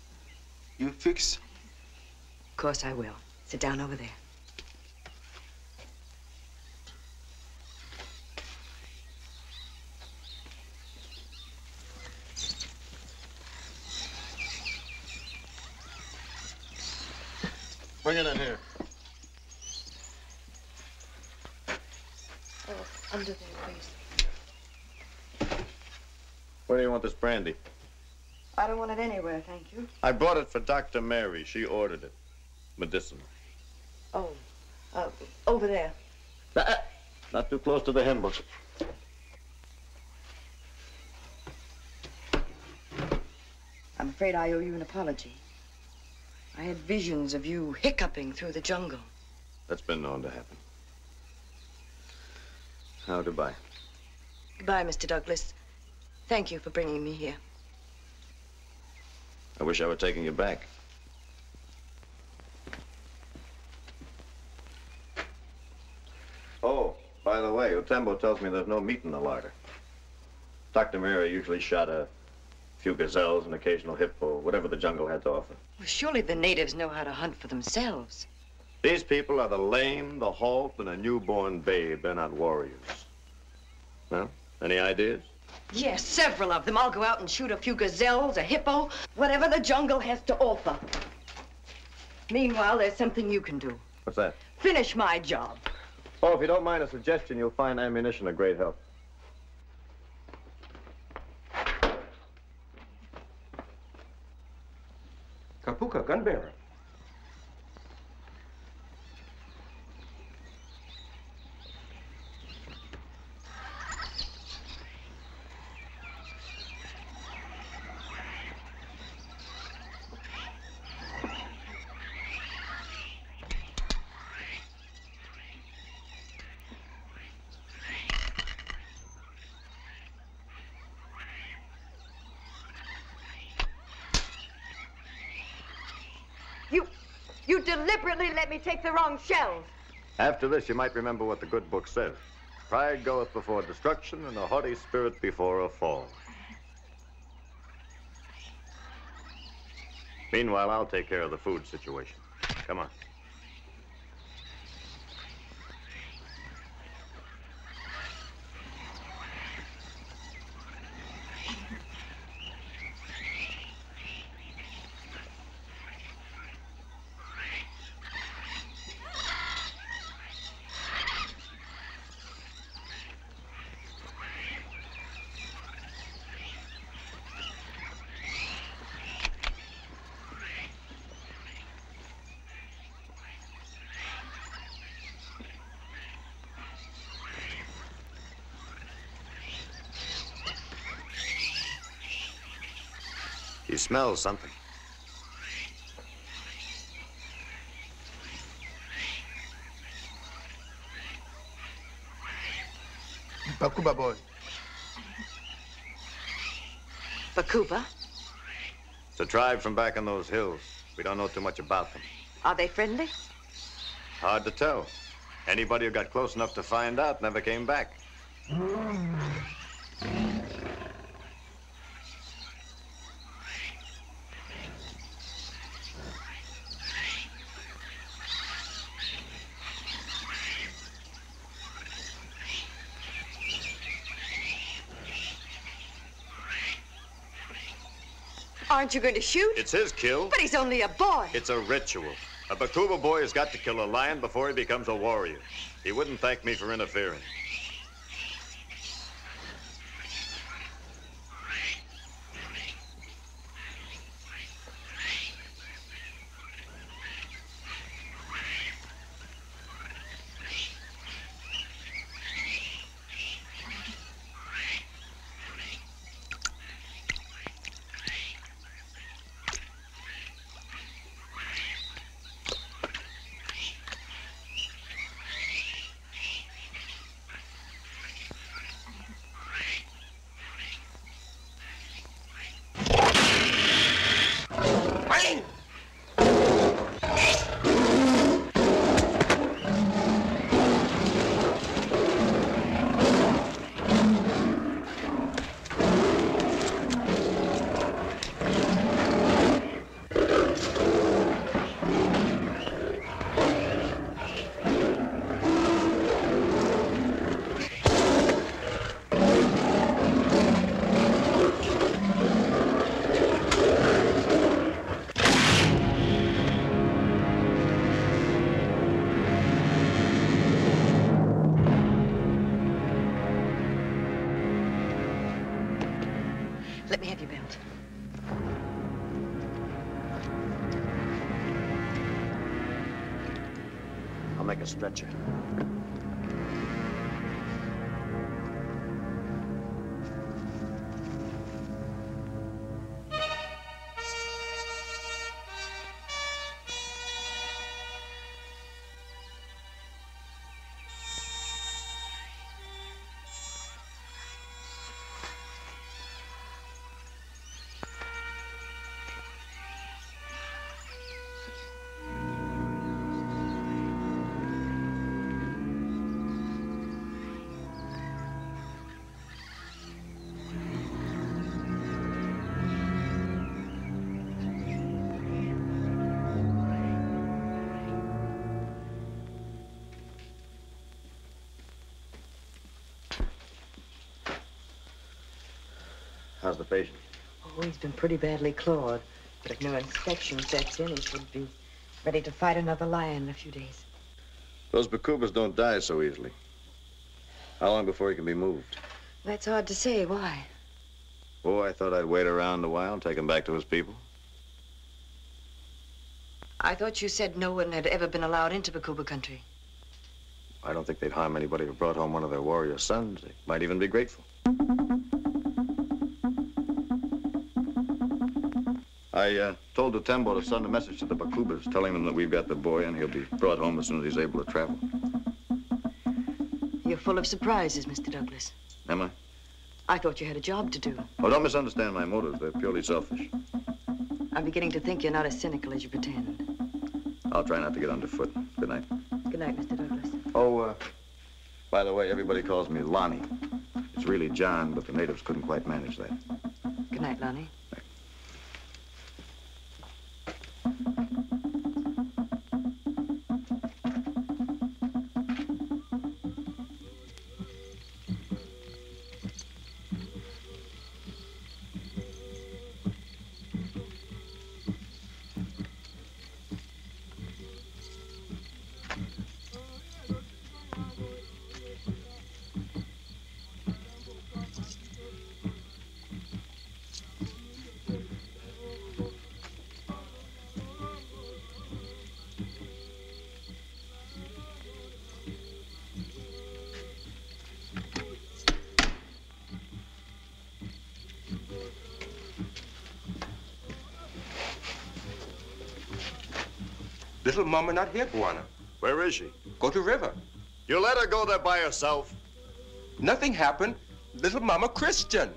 [SPEAKER 9] you fix?
[SPEAKER 6] Of course I will. Sit down over there.
[SPEAKER 1] Bring it in here.
[SPEAKER 4] Oh, under there, please.
[SPEAKER 1] Where do you want this brandy?
[SPEAKER 6] I don't want it anywhere, thank you.
[SPEAKER 1] I brought it for Dr. Mary. She ordered it. Medicinal.
[SPEAKER 6] Oh, uh, over there.
[SPEAKER 1] Uh, Not too close to the hymn book.
[SPEAKER 6] I'm afraid I owe you an apology. I had visions of you hiccuping through the jungle.
[SPEAKER 1] That's been known to happen. Now, goodbye.
[SPEAKER 6] Goodbye, Mr. Douglas. Thank you for bringing me here.
[SPEAKER 1] I wish I were taking you back. Oh, by the way, Utembo tells me there's no meat in the larder. Dr. Mary usually shot a few gazelles, an occasional hippo, whatever the jungle had to offer.
[SPEAKER 6] Well, surely the natives know how to hunt for themselves.
[SPEAKER 1] These people are the lame, the halt, and a newborn babe. They're not warriors. Well, any ideas?
[SPEAKER 6] Yes, several of them. I'll go out and shoot a few gazelles, a hippo, whatever the jungle has to offer. Meanwhile, there's something you can do.
[SPEAKER 1] What's that?
[SPEAKER 6] Finish my job.
[SPEAKER 1] Oh, if you don't mind a suggestion, you'll find ammunition a great help.
[SPEAKER 11] Kapuka, gunbearer.
[SPEAKER 4] You, you deliberately let me take the wrong shells.
[SPEAKER 1] After this, you might remember what the good book says. Pride goeth before destruction, and a haughty spirit before a fall. Meanwhile, I'll take care of the food situation. Come on. He smells something.
[SPEAKER 2] Bakuba boy.
[SPEAKER 6] Bakuba?
[SPEAKER 1] It's a tribe from back in those hills. We don't know too much about them.
[SPEAKER 6] Are they friendly?
[SPEAKER 1] Hard to tell. Anybody who got close enough to find out never came back.
[SPEAKER 6] Aren't you going to shoot?
[SPEAKER 1] It's his kill.
[SPEAKER 6] But he's only a boy.
[SPEAKER 1] It's a ritual. A Bakuba boy has got to kill a lion before he becomes a warrior. He wouldn't thank me for interfering. How's the patient?
[SPEAKER 6] Oh, he's been pretty badly clawed. But if no infection sets in, he should be ready to fight another lion in a few days.
[SPEAKER 1] Those Bakubas don't die so easily. How long before he can be moved?
[SPEAKER 6] That's hard to say. Why?
[SPEAKER 1] Oh, I thought I'd wait around a while and take him back to his people.
[SPEAKER 6] I thought you said no one had ever been allowed into Bakuba country.
[SPEAKER 1] I don't think they'd harm anybody who brought home one of their warrior sons. They might even be grateful. I uh, told Utembo to send a message to the Bakubas telling them that we've got the boy and he'll be brought home as soon as he's able to travel.
[SPEAKER 6] You're full of surprises, Mr. Douglas.
[SPEAKER 1] Am I?
[SPEAKER 6] I thought you had a job to do.
[SPEAKER 1] Oh, don't misunderstand my motives. They're purely selfish.
[SPEAKER 6] I'm beginning to think you're not as cynical as you pretend.
[SPEAKER 1] I'll try not to get underfoot. Good night.
[SPEAKER 6] Good night, Mr. Douglas.
[SPEAKER 1] Oh, uh, by the way, everybody calls me Lonnie. It's really John, but the natives couldn't quite manage that.
[SPEAKER 6] Good night, Lonnie.
[SPEAKER 12] Mama not here, Bwana.
[SPEAKER 1] Where is she?
[SPEAKER 12] Go to river.
[SPEAKER 1] You let her go there by herself?
[SPEAKER 12] Nothing happened. Little Mama Christian.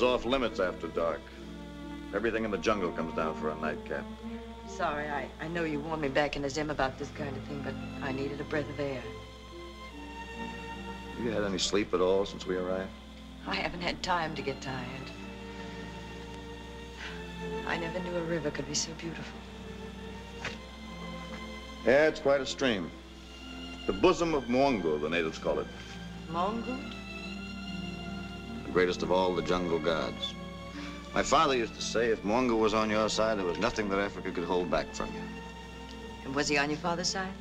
[SPEAKER 1] River's off limits after dark. Everything in the jungle comes down for a nightcap.
[SPEAKER 6] sorry. I, I know you warned me back in the Azim about this kind of thing, but I needed a breath of air.
[SPEAKER 1] Have You had any sleep at all since we arrived?
[SPEAKER 6] I haven't had time to get tired. I never knew a river could be so beautiful.
[SPEAKER 1] Yeah, it's quite a stream. The bosom of Mongo, the natives call it.
[SPEAKER 6] Mongo?
[SPEAKER 1] Greatest of all the jungle gods. My father used to say if Mwongo was on your side, there was nothing that Africa could hold back from you.
[SPEAKER 6] And was he on your father's side?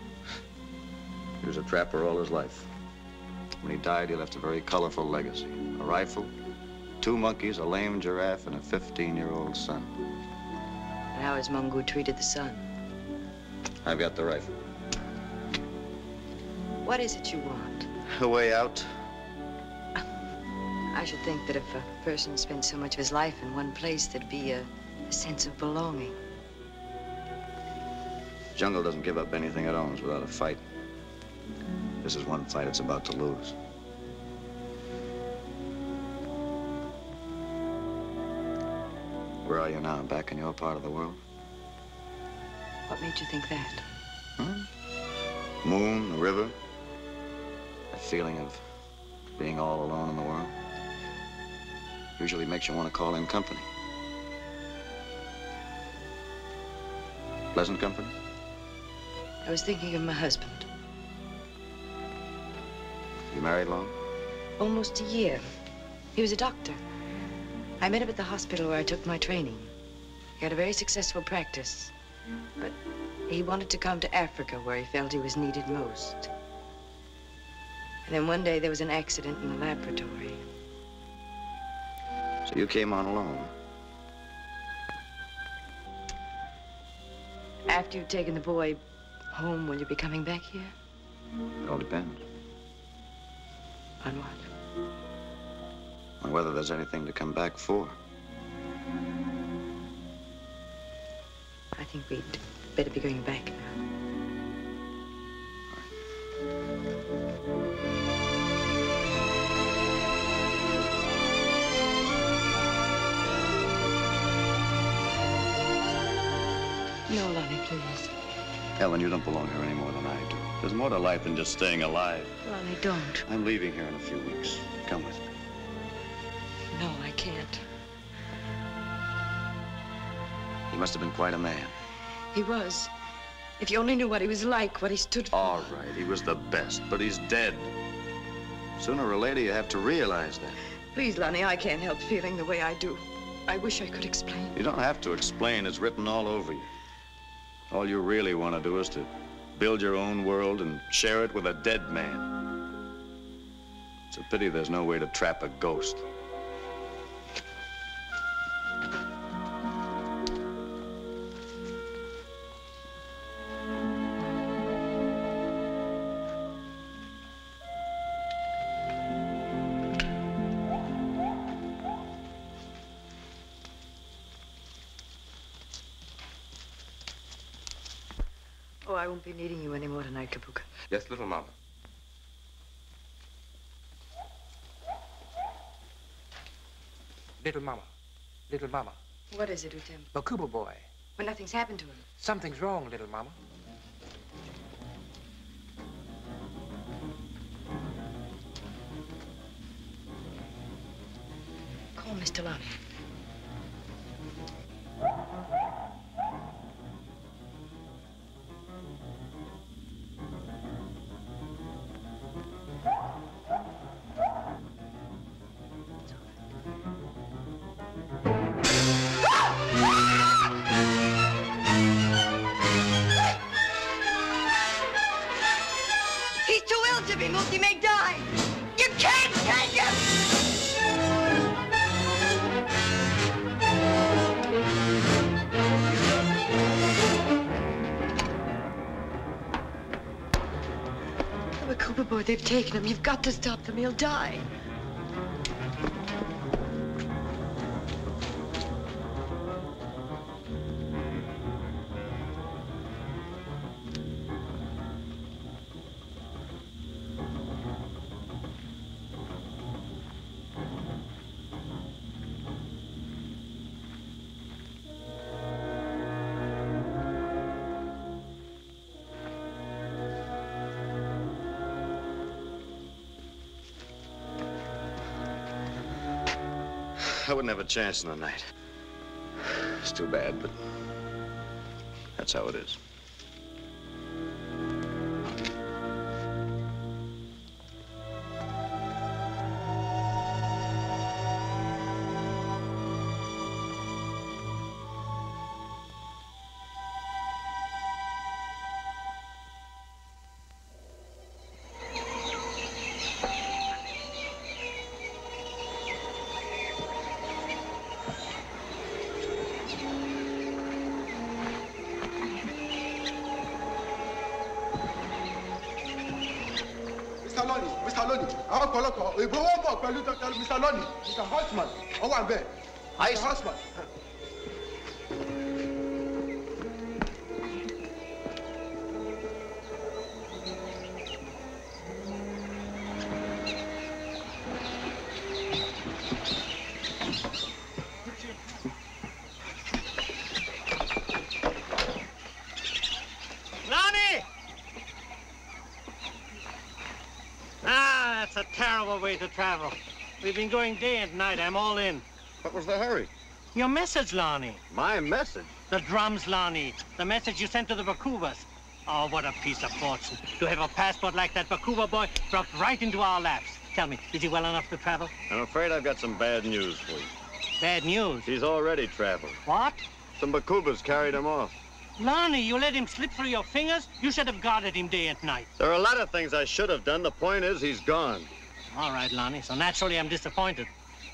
[SPEAKER 1] He was a trapper all his life. When he died, he left a very colorful legacy. A rifle, two monkeys, a lame giraffe, and a 15-year-old son.
[SPEAKER 6] And how has Mongo treated the son?
[SPEAKER 1] I've got the rifle.
[SPEAKER 6] What is it you want?
[SPEAKER 1] A way out.
[SPEAKER 6] I should think that if a person spent so much of his life in one place, there'd be a, a sense of belonging.
[SPEAKER 1] Jungle doesn't give up anything it owns without a fight. This is one fight it's about to lose. Where are you now? Back in your part of the world?
[SPEAKER 6] What made you think that? Hmm?
[SPEAKER 1] Moon, the river. That feeling of being all alone in the world. Usually makes you want to call in company. Pleasant company?
[SPEAKER 6] I was thinking of my husband.
[SPEAKER 1] You married long?
[SPEAKER 6] Almost a year. He was a doctor. I met him at the hospital where I took my training. He had a very successful practice. But he wanted to come to Africa where he felt he was needed most. And then one day there was an accident in the laboratory.
[SPEAKER 1] You came on alone?
[SPEAKER 6] After you've taken the boy home, will you be coming back here?
[SPEAKER 1] It all depends
[SPEAKER 6] On what?
[SPEAKER 1] on whether there's anything to come back for.
[SPEAKER 6] I think we'd better be going back now. No, Lonnie, please.
[SPEAKER 1] Ellen, you don't belong here any more than I do. There's more to life than just staying alive.
[SPEAKER 6] Lonnie, don't.
[SPEAKER 1] I'm leaving here in a few weeks. Come with me.
[SPEAKER 6] No, I can't.
[SPEAKER 1] He must have been quite a man.
[SPEAKER 6] He was. If you only knew what he was like, what he stood for.
[SPEAKER 1] All right, he was the best, but he's dead. Sooner or later, you have to realize that.
[SPEAKER 6] Please, Lonnie, I can't help feeling the way I do. I wish I could explain.
[SPEAKER 1] You don't have to explain. It's written all over you. All you really want to do is to build your own world and share it with a dead man. It's a pity there's no way to trap a ghost.
[SPEAKER 12] Little mama.
[SPEAKER 11] Little mama.
[SPEAKER 6] What is it, Utem?
[SPEAKER 11] Bakuba boy.
[SPEAKER 6] Well, nothing's happened to him.
[SPEAKER 11] Something's wrong, little mama.
[SPEAKER 6] Call Mr. Lonnie. They've taken him. You've got to stop them. He'll die.
[SPEAKER 1] Chance in the night. It's too bad, but that's how it is.
[SPEAKER 3] Travel. We've been going day and night. I'm all in.
[SPEAKER 1] What was the hurry?
[SPEAKER 3] Your message, Lonnie.
[SPEAKER 1] My message?
[SPEAKER 3] The drums, Lonnie. The message you sent to the Bakubas. Oh, what a piece of fortune. To have a passport like that Bakuba boy dropped right into our laps. Tell me, is he well enough to travel?
[SPEAKER 1] I'm afraid I've got some bad news for you.
[SPEAKER 3] Bad news.
[SPEAKER 1] He's already traveled.
[SPEAKER 3] What?
[SPEAKER 1] Some Bakubas carried him off.
[SPEAKER 3] Lonnie, you let him slip through your fingers? You should have guarded him day and night.
[SPEAKER 1] There are a lot of things I should have done. The point is, he's gone.
[SPEAKER 3] All right, Lonnie, so naturally I'm disappointed.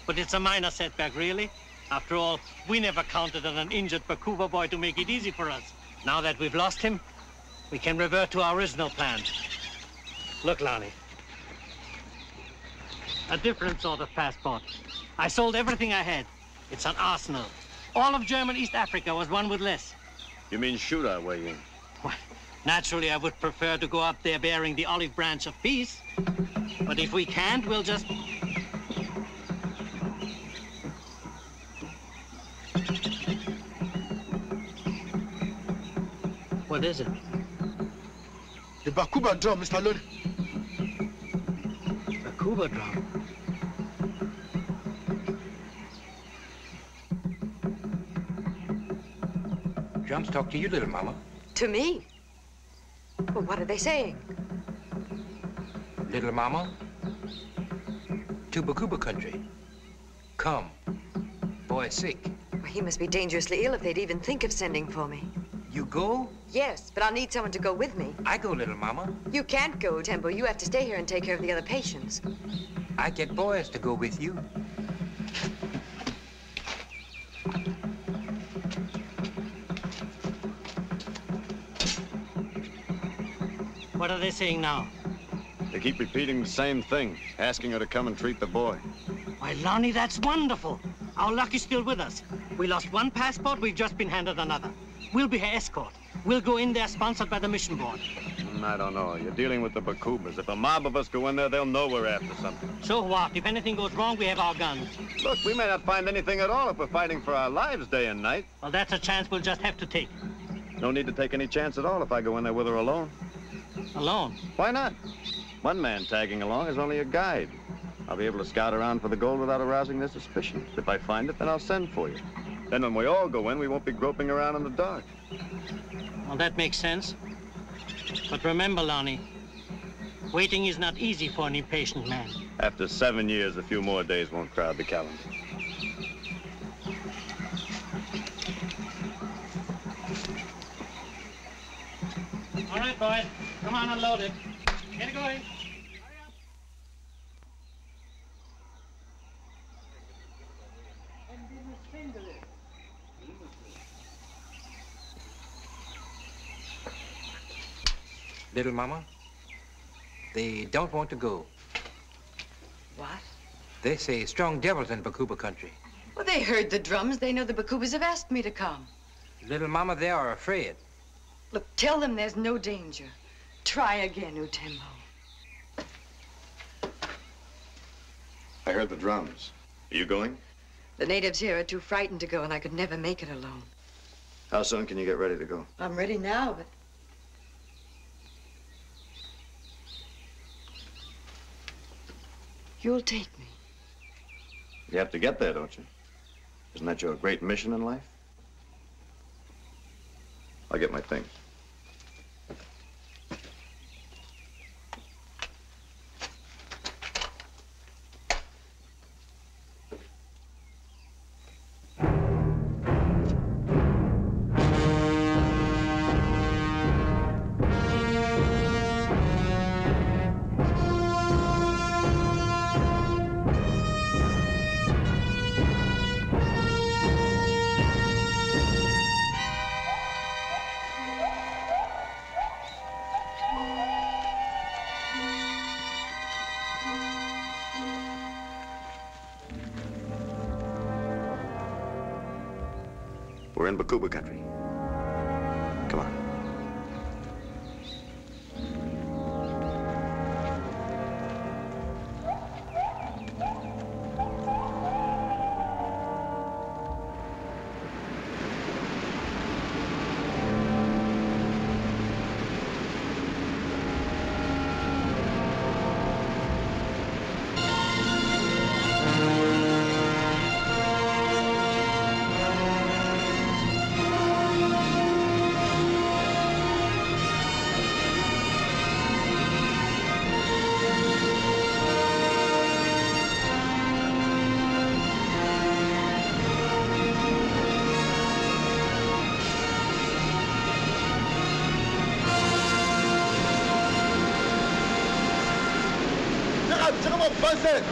[SPEAKER 3] But it's a minor setback, really. After all, we never counted on an injured Bakuba boy to make it easy for us. Now that we've lost him, we can revert to our original plan. Look, Lonnie. A different sort of passport. I sold everything I had. It's an arsenal. All of German East Africa was one with less.
[SPEAKER 1] You mean shoot our way in?
[SPEAKER 3] Naturally, I would prefer to go up there bearing the olive branch of peace. But if we can't, we'll just... What is it?
[SPEAKER 2] The Bakuba drum, Mr. Lonnie.
[SPEAKER 3] Bakuba drum?
[SPEAKER 11] Drums talk to you, little mama.
[SPEAKER 6] To me? Well, what are they saying?
[SPEAKER 11] Little mama, to Bakuba country. Come. Boy sick.
[SPEAKER 6] Well, he must be dangerously ill if they'd even think of sending for me.
[SPEAKER 11] You go?
[SPEAKER 6] Yes, but I'll need someone to go with me.
[SPEAKER 11] I go, little mama.
[SPEAKER 6] You can't go, Utembo. You have to stay here and take care of the other patients.
[SPEAKER 11] I get boys to go with you.
[SPEAKER 3] What are they saying now?
[SPEAKER 1] They keep repeating the same thing, asking her to come and treat the boy.
[SPEAKER 3] Why, Lonnie, that's wonderful. Our luck is still with us. We lost one passport, we've just been handed another. We'll be her escort. We'll go in there sponsored by the mission board.
[SPEAKER 1] Mm, I don't know. You're dealing with the Bakubas. If a mob of us go in there, they'll know we're after something.
[SPEAKER 3] So what? If anything goes wrong, we have our guns.
[SPEAKER 1] Look, we may not find anything at all if we're fighting for our lives day and night.
[SPEAKER 3] Well, that's a chance we'll just have to take.
[SPEAKER 1] No need to take any chance at all if I go in there with her alone.
[SPEAKER 3] Alone?
[SPEAKER 1] Why not? One man tagging along is only a guide. I'll be able to scout around for the gold without arousing their suspicions. If I find it, then I'll send for you. Then when we all go in, we won't be groping around in the dark.
[SPEAKER 3] Well, that makes sense. But remember, Lonnie, waiting is not easy for an impatient man.
[SPEAKER 1] After seven years, a few more days won't crowd the calendar.
[SPEAKER 3] All right, boys. Come on, unload it. Get it going.
[SPEAKER 11] Little mama, they don't want to go.
[SPEAKER 6] What?
[SPEAKER 11] They say strong devils in Bakuba country.
[SPEAKER 6] Well, they heard the drums. They know the Bakubas have asked me to come.
[SPEAKER 11] Little mama, they are afraid.
[SPEAKER 6] Look, tell them there's no danger. Try again, Utembo.
[SPEAKER 1] I heard the drums. Are you going?
[SPEAKER 6] The natives here are too frightened to go, and I could never make it alone.
[SPEAKER 1] How soon can you get ready to go?
[SPEAKER 6] I'm ready now, but you'll take me.
[SPEAKER 1] You have to get there, don't you? Isn't that your great mission in life? I'll get my things.
[SPEAKER 13] Cakap apa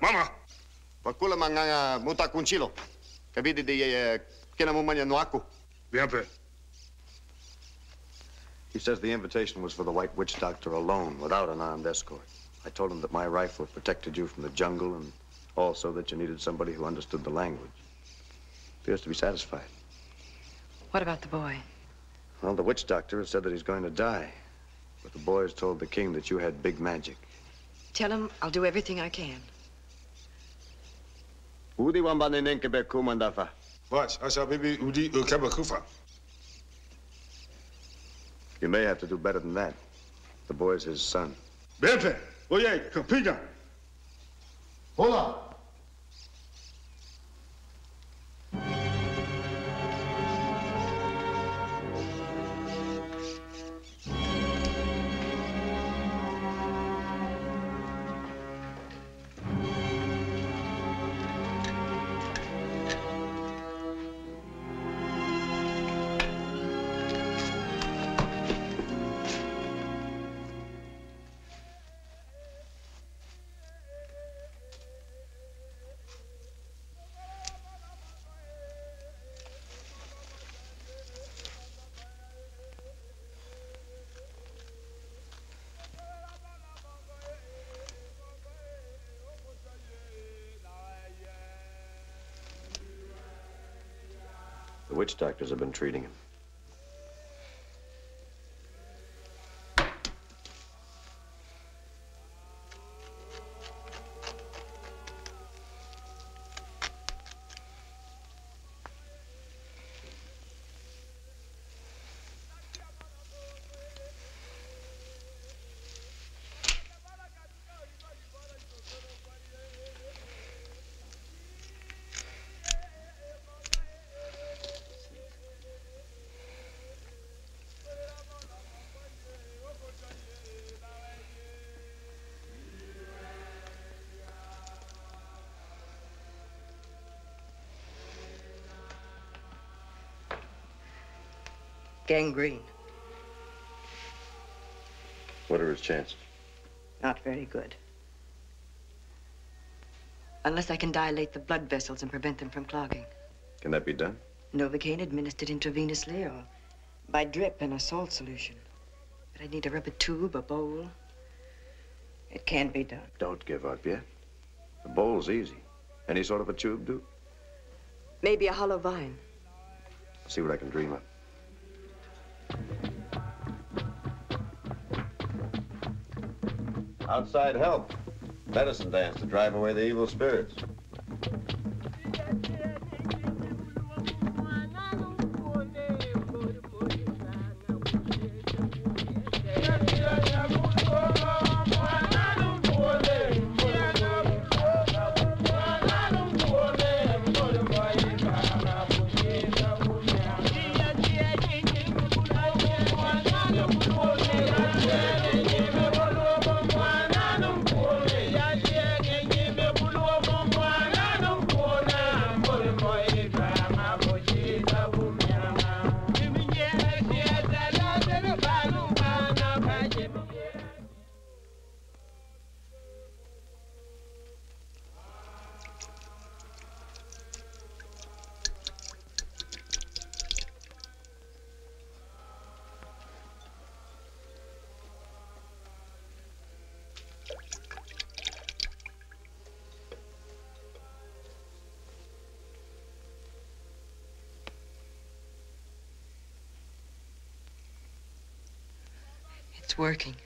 [SPEAKER 13] mama.
[SPEAKER 1] Manganga ah, muta kunchilo kabidi mumanya eh,
[SPEAKER 10] bien pe
[SPEAKER 1] He says the invitation was for the White Witch Doctor alone, without an armed escort. I told him that my rifle protected you from the jungle and also that you needed somebody who understood the language. Appears to be satisfied.
[SPEAKER 6] What about the boy?
[SPEAKER 1] Well, the witch doctor has said that he's going to die. But the boys told the king that you had big magic.
[SPEAKER 6] Tell him I'll do everything I can.
[SPEAKER 1] Udi wambane nenkebe kumandafa.
[SPEAKER 10] Watch, I shall maybe Udi Ukeba Kufa.
[SPEAKER 1] You may have to do better than that. The boy's his son.
[SPEAKER 10] Bien fait. Oye, Campina.
[SPEAKER 2] Hola.
[SPEAKER 1] Doctors have been treating him.
[SPEAKER 6] Gangrene.
[SPEAKER 1] What are his chances?
[SPEAKER 6] Not very good. Unless I can dilate the blood vessels and prevent them from clogging.
[SPEAKER 1] Can that be done?
[SPEAKER 6] Novocaine administered intravenously or by drip in a salt solution. But I need a rubber tube, a bowl. It can't be done.
[SPEAKER 1] Don't give up yet. The bowl's easy. Any sort of a tube do?
[SPEAKER 6] Maybe a hollow vine.
[SPEAKER 1] I'll see what I can dream up. Outside help. Medicine dance to drive away the evil spirits.
[SPEAKER 6] Working.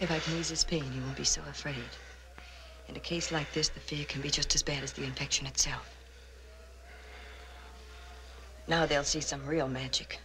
[SPEAKER 14] If I can ease his pain, he won't be so afraid. In a case like this, the fear can be just as bad as the infection itself. Now they'll see some real magic.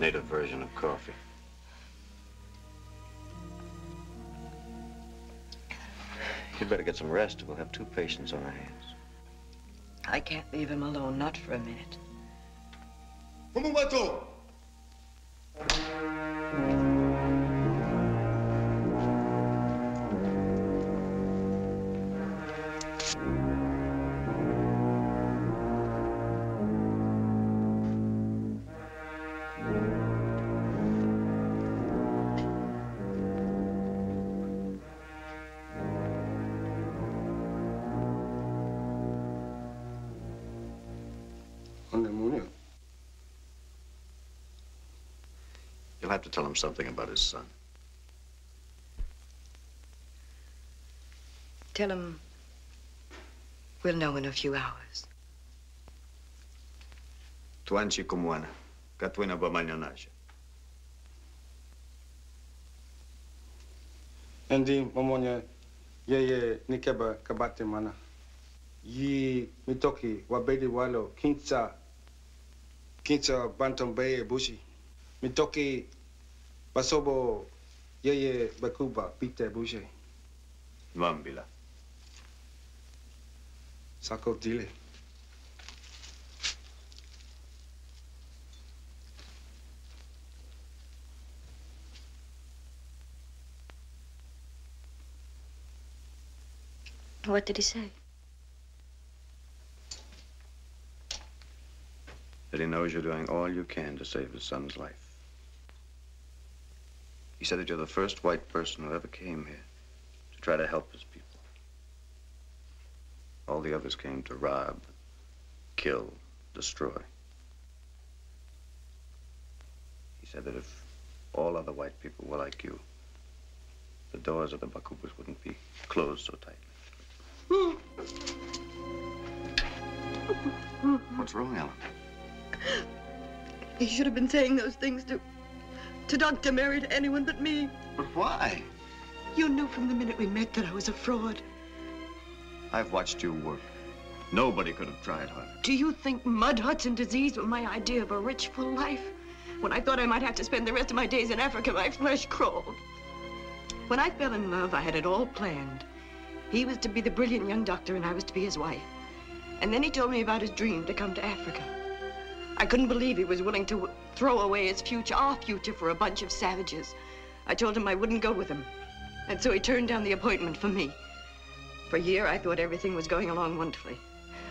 [SPEAKER 1] Native version of coffee. You'd better get some rest. We'll have two patients on our hands.
[SPEAKER 14] I can't leave him alone, not for a minute.
[SPEAKER 15] Mumumato!
[SPEAKER 16] On
[SPEAKER 1] have to tell him something about his son.
[SPEAKER 14] Tell him we'll know in a few hours.
[SPEAKER 1] Tuanchi kumwana. Katwina bamanyanasha.
[SPEAKER 16] Ndi momonya yeye nikeba kabate mana. Yi mitoki wabedi walo kinsa kinsa bantam baye bushi. Mitoki basobo yeye bakuba pite bushi.
[SPEAKER 1] Mambila.
[SPEAKER 16] Sako dile.
[SPEAKER 14] What did he say?
[SPEAKER 1] That he knows you're doing all you can to save his son's life. He said that you're the first white person who ever came here to try to help his people. All the others came to rob, kill, destroy. He said that if all other white people were like you, the doors of the Bakubas wouldn't be closed so tight. [laughs] What's wrong, Ellen?
[SPEAKER 6] He should have been saying those things to, to Dr. Mary, to anyone but me.
[SPEAKER 1] But why?
[SPEAKER 6] You knew from the minute we met that I was a fraud.
[SPEAKER 1] I've watched you work. Nobody could have tried harder.
[SPEAKER 6] Do you think mud huts and disease were my idea of a rich, full life? When I thought I might have to spend the rest of my days in Africa, my flesh crawled. When I fell in love, I had it all planned. He was to be the brilliant young doctor, and I was to be his wife. And then he told me about his dream to come to Africa. I couldn't believe he was willing to throw away his future, our future, for a bunch of savages. I told him I wouldn't go with him. And so he turned down the appointment for me. For a year, I thought everything was going along wonderfully.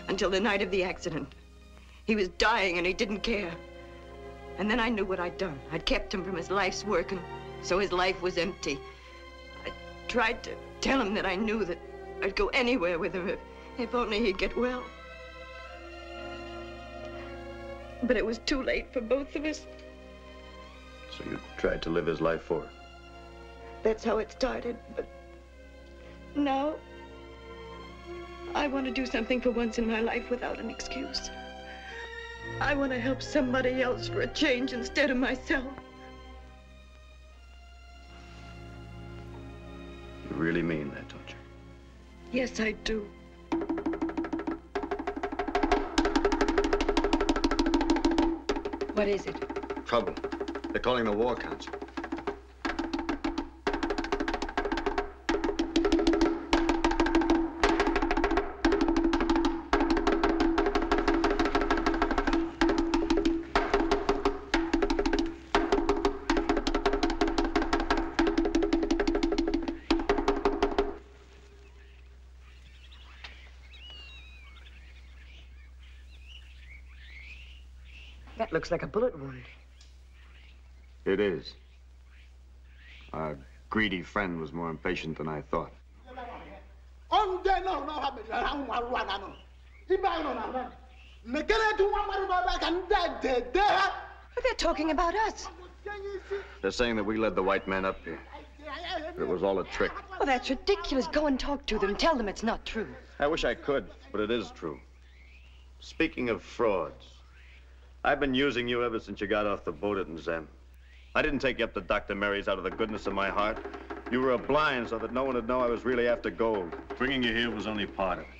[SPEAKER 6] Until the night of the accident. He was dying and he didn't care. And then I knew what I'd done. I'd kept him from his life's work, and so his life was empty. I tried to tell him that I knew that I'd go anywhere with him if, if only he'd get well. But it was too late for both of us.
[SPEAKER 1] So you tried to live his life for her.
[SPEAKER 6] That's how it started. But now, I want to do something for once in my life without an excuse. I want to help somebody else for a change instead of myself.
[SPEAKER 1] You really mean that, don't you?
[SPEAKER 6] Yes, I do.
[SPEAKER 14] What is it?
[SPEAKER 1] Trouble. They're calling the War Council.
[SPEAKER 8] Looks like a bullet wound.
[SPEAKER 1] It is. Our greedy friend was more impatient than I thought.
[SPEAKER 2] ọrụ de nọ n'ọha mere ha nwa ruo na nọ ibe anyị nọ na na mekere tu nwa mmadụ n'ọba ka ndị a dede ha
[SPEAKER 8] But they're talking about us.
[SPEAKER 1] They're saying that we led the white men up here. It was all a trick.
[SPEAKER 8] Well, that's ridiculous. Go and talk to them. Tell them it's not true.
[SPEAKER 1] I wish I could, but it is true. Speaking of frauds, I've been using you ever since you got off the boat at Nzem. I didn't take you up to Dr. Mary's out of the goodness of my heart. You were a blind so that no one would know I was really after gold. Bringing you here was only part of it.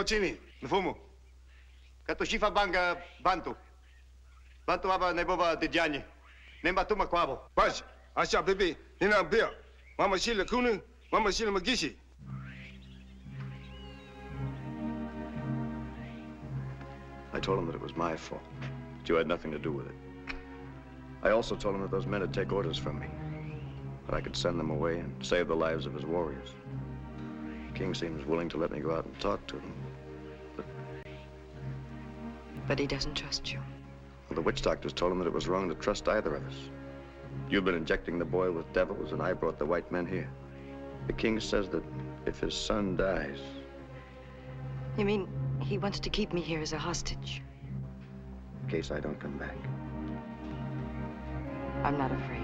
[SPEAKER 10] Tadino chini.
[SPEAKER 1] Mfumu. Kato shifa banga bantu. Bantu aba neboba dijani. Nemba tuma kwabo.
[SPEAKER 10] Bash. Asha bibi. Nina bia. Mama shile kunu. Mama shile magishi.
[SPEAKER 1] I told him that it was my fault. That you had nothing to do with it. I also told him that those men would take orders from me. That I could send them away and save the lives of his warriors. King seems willing to let me go out and talk to them.
[SPEAKER 8] But he doesn't trust you.
[SPEAKER 1] Well, the witch doctors told him that it was wrong to trust either of us. You've been injecting the boy with devils, and I brought the white men here. The king says that if his son dies,
[SPEAKER 8] You mean he wants to keep me here as a hostage?
[SPEAKER 1] in case I don't come back.
[SPEAKER 8] I'm not afraid.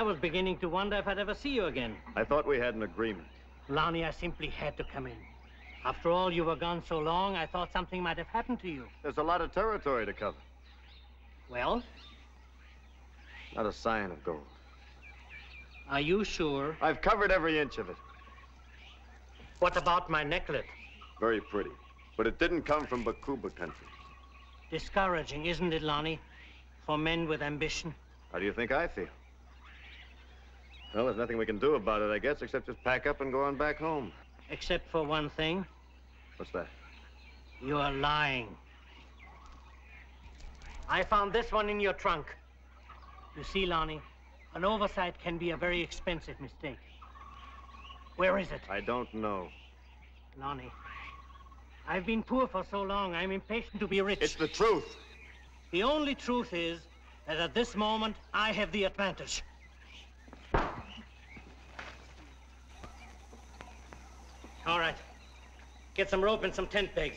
[SPEAKER 3] I was beginning to wonder if I'd ever see you again.
[SPEAKER 1] I thought we had an agreement.
[SPEAKER 3] Lonnie, I simply had to come in. After all, you were gone so long, I thought something might have happened to you.
[SPEAKER 1] There's a lot of territory to cover.
[SPEAKER 3] Well,
[SPEAKER 1] Not a sign of gold.
[SPEAKER 3] are you sure?
[SPEAKER 1] I've covered every inch of it.
[SPEAKER 3] What about my necklet?
[SPEAKER 1] Very pretty. But it didn't come from Bakuba country.
[SPEAKER 3] Discouraging, isn't it, Lonnie? For men with ambition.
[SPEAKER 1] How do you think I feel? Well, there's nothing we can do about it, I guess, except just pack up and go on back home.
[SPEAKER 3] Except for one thing.
[SPEAKER 1] What's that?
[SPEAKER 3] You're lying. I found this one in your trunk. You see, Lonnie, an oversight can be a very expensive mistake. Where is it?
[SPEAKER 1] I don't know.
[SPEAKER 3] Lonnie, I've been poor for so long, I'm impatient to be rich.
[SPEAKER 1] It's the truth.
[SPEAKER 3] The only truth is that at this moment, I have the advantage. All right. Get some rope and some tent pegs.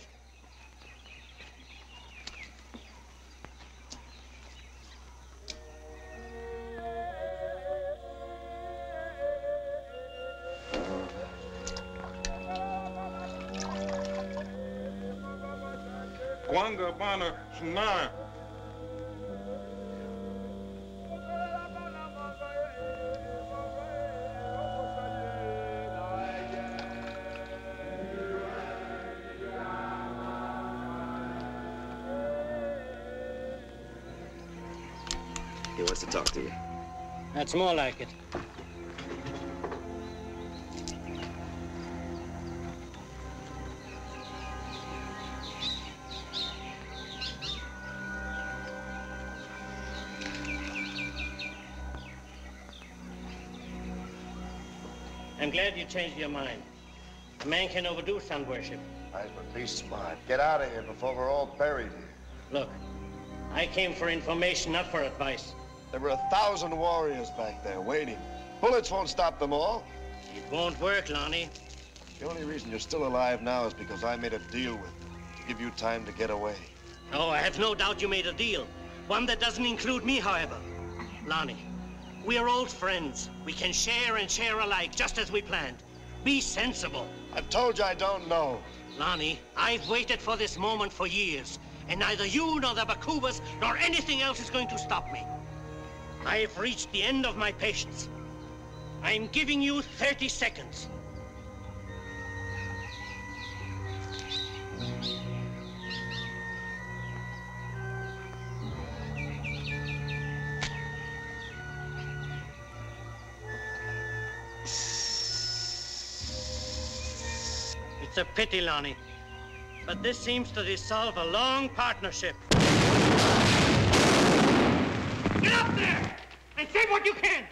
[SPEAKER 3] More like it. I'm glad you changed your mind. A man can overdo sun worship.
[SPEAKER 1] Right, but be smart. Get out of here before we're all buried here.
[SPEAKER 3] Look, I came for information, not for advice.
[SPEAKER 1] There were a thousand warriors back there waiting. Bullets won't stop them all.
[SPEAKER 3] It won't work, Lonnie.
[SPEAKER 1] The only reason you're still alive now is because I made a deal with them to give you time to get away.
[SPEAKER 3] Oh, I have no doubt you made a deal. One that doesn't include me, however. Lonnie, we're old friends. We can share and share alike, just as we planned. Be sensible.
[SPEAKER 1] I've told you I don't know.
[SPEAKER 3] Lonnie, I've waited for this moment for years, and neither you nor the Bakubas nor anything else is going to stop me. I have reached the end of my patience. I'm giving you 30 seconds. It's a pity, Lonnie. But this seems to dissolve a long partnership. Get up there and save what you can.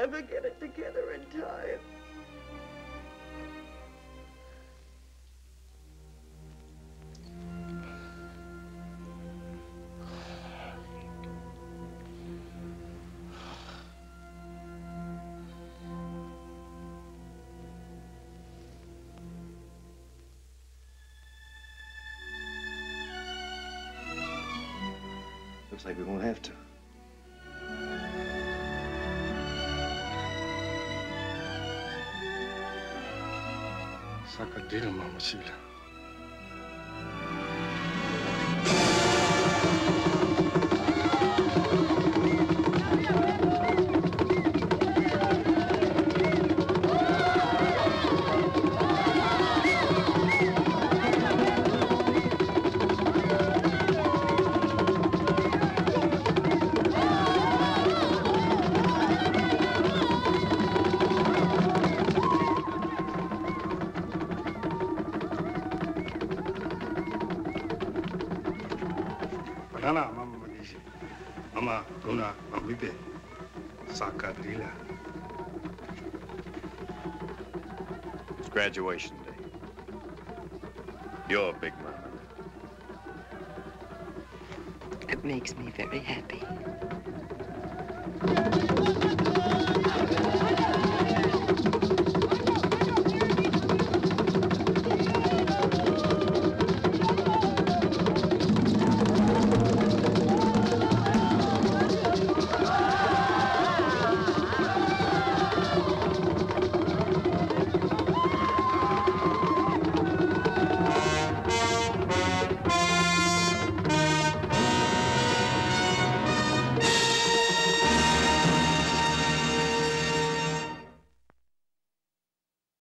[SPEAKER 6] Never get it together in time.
[SPEAKER 16] Looks like we won't have to.
[SPEAKER 17] 我去不
[SPEAKER 16] 了 graduation day. You're a big mama.
[SPEAKER 18] It makes me very happy.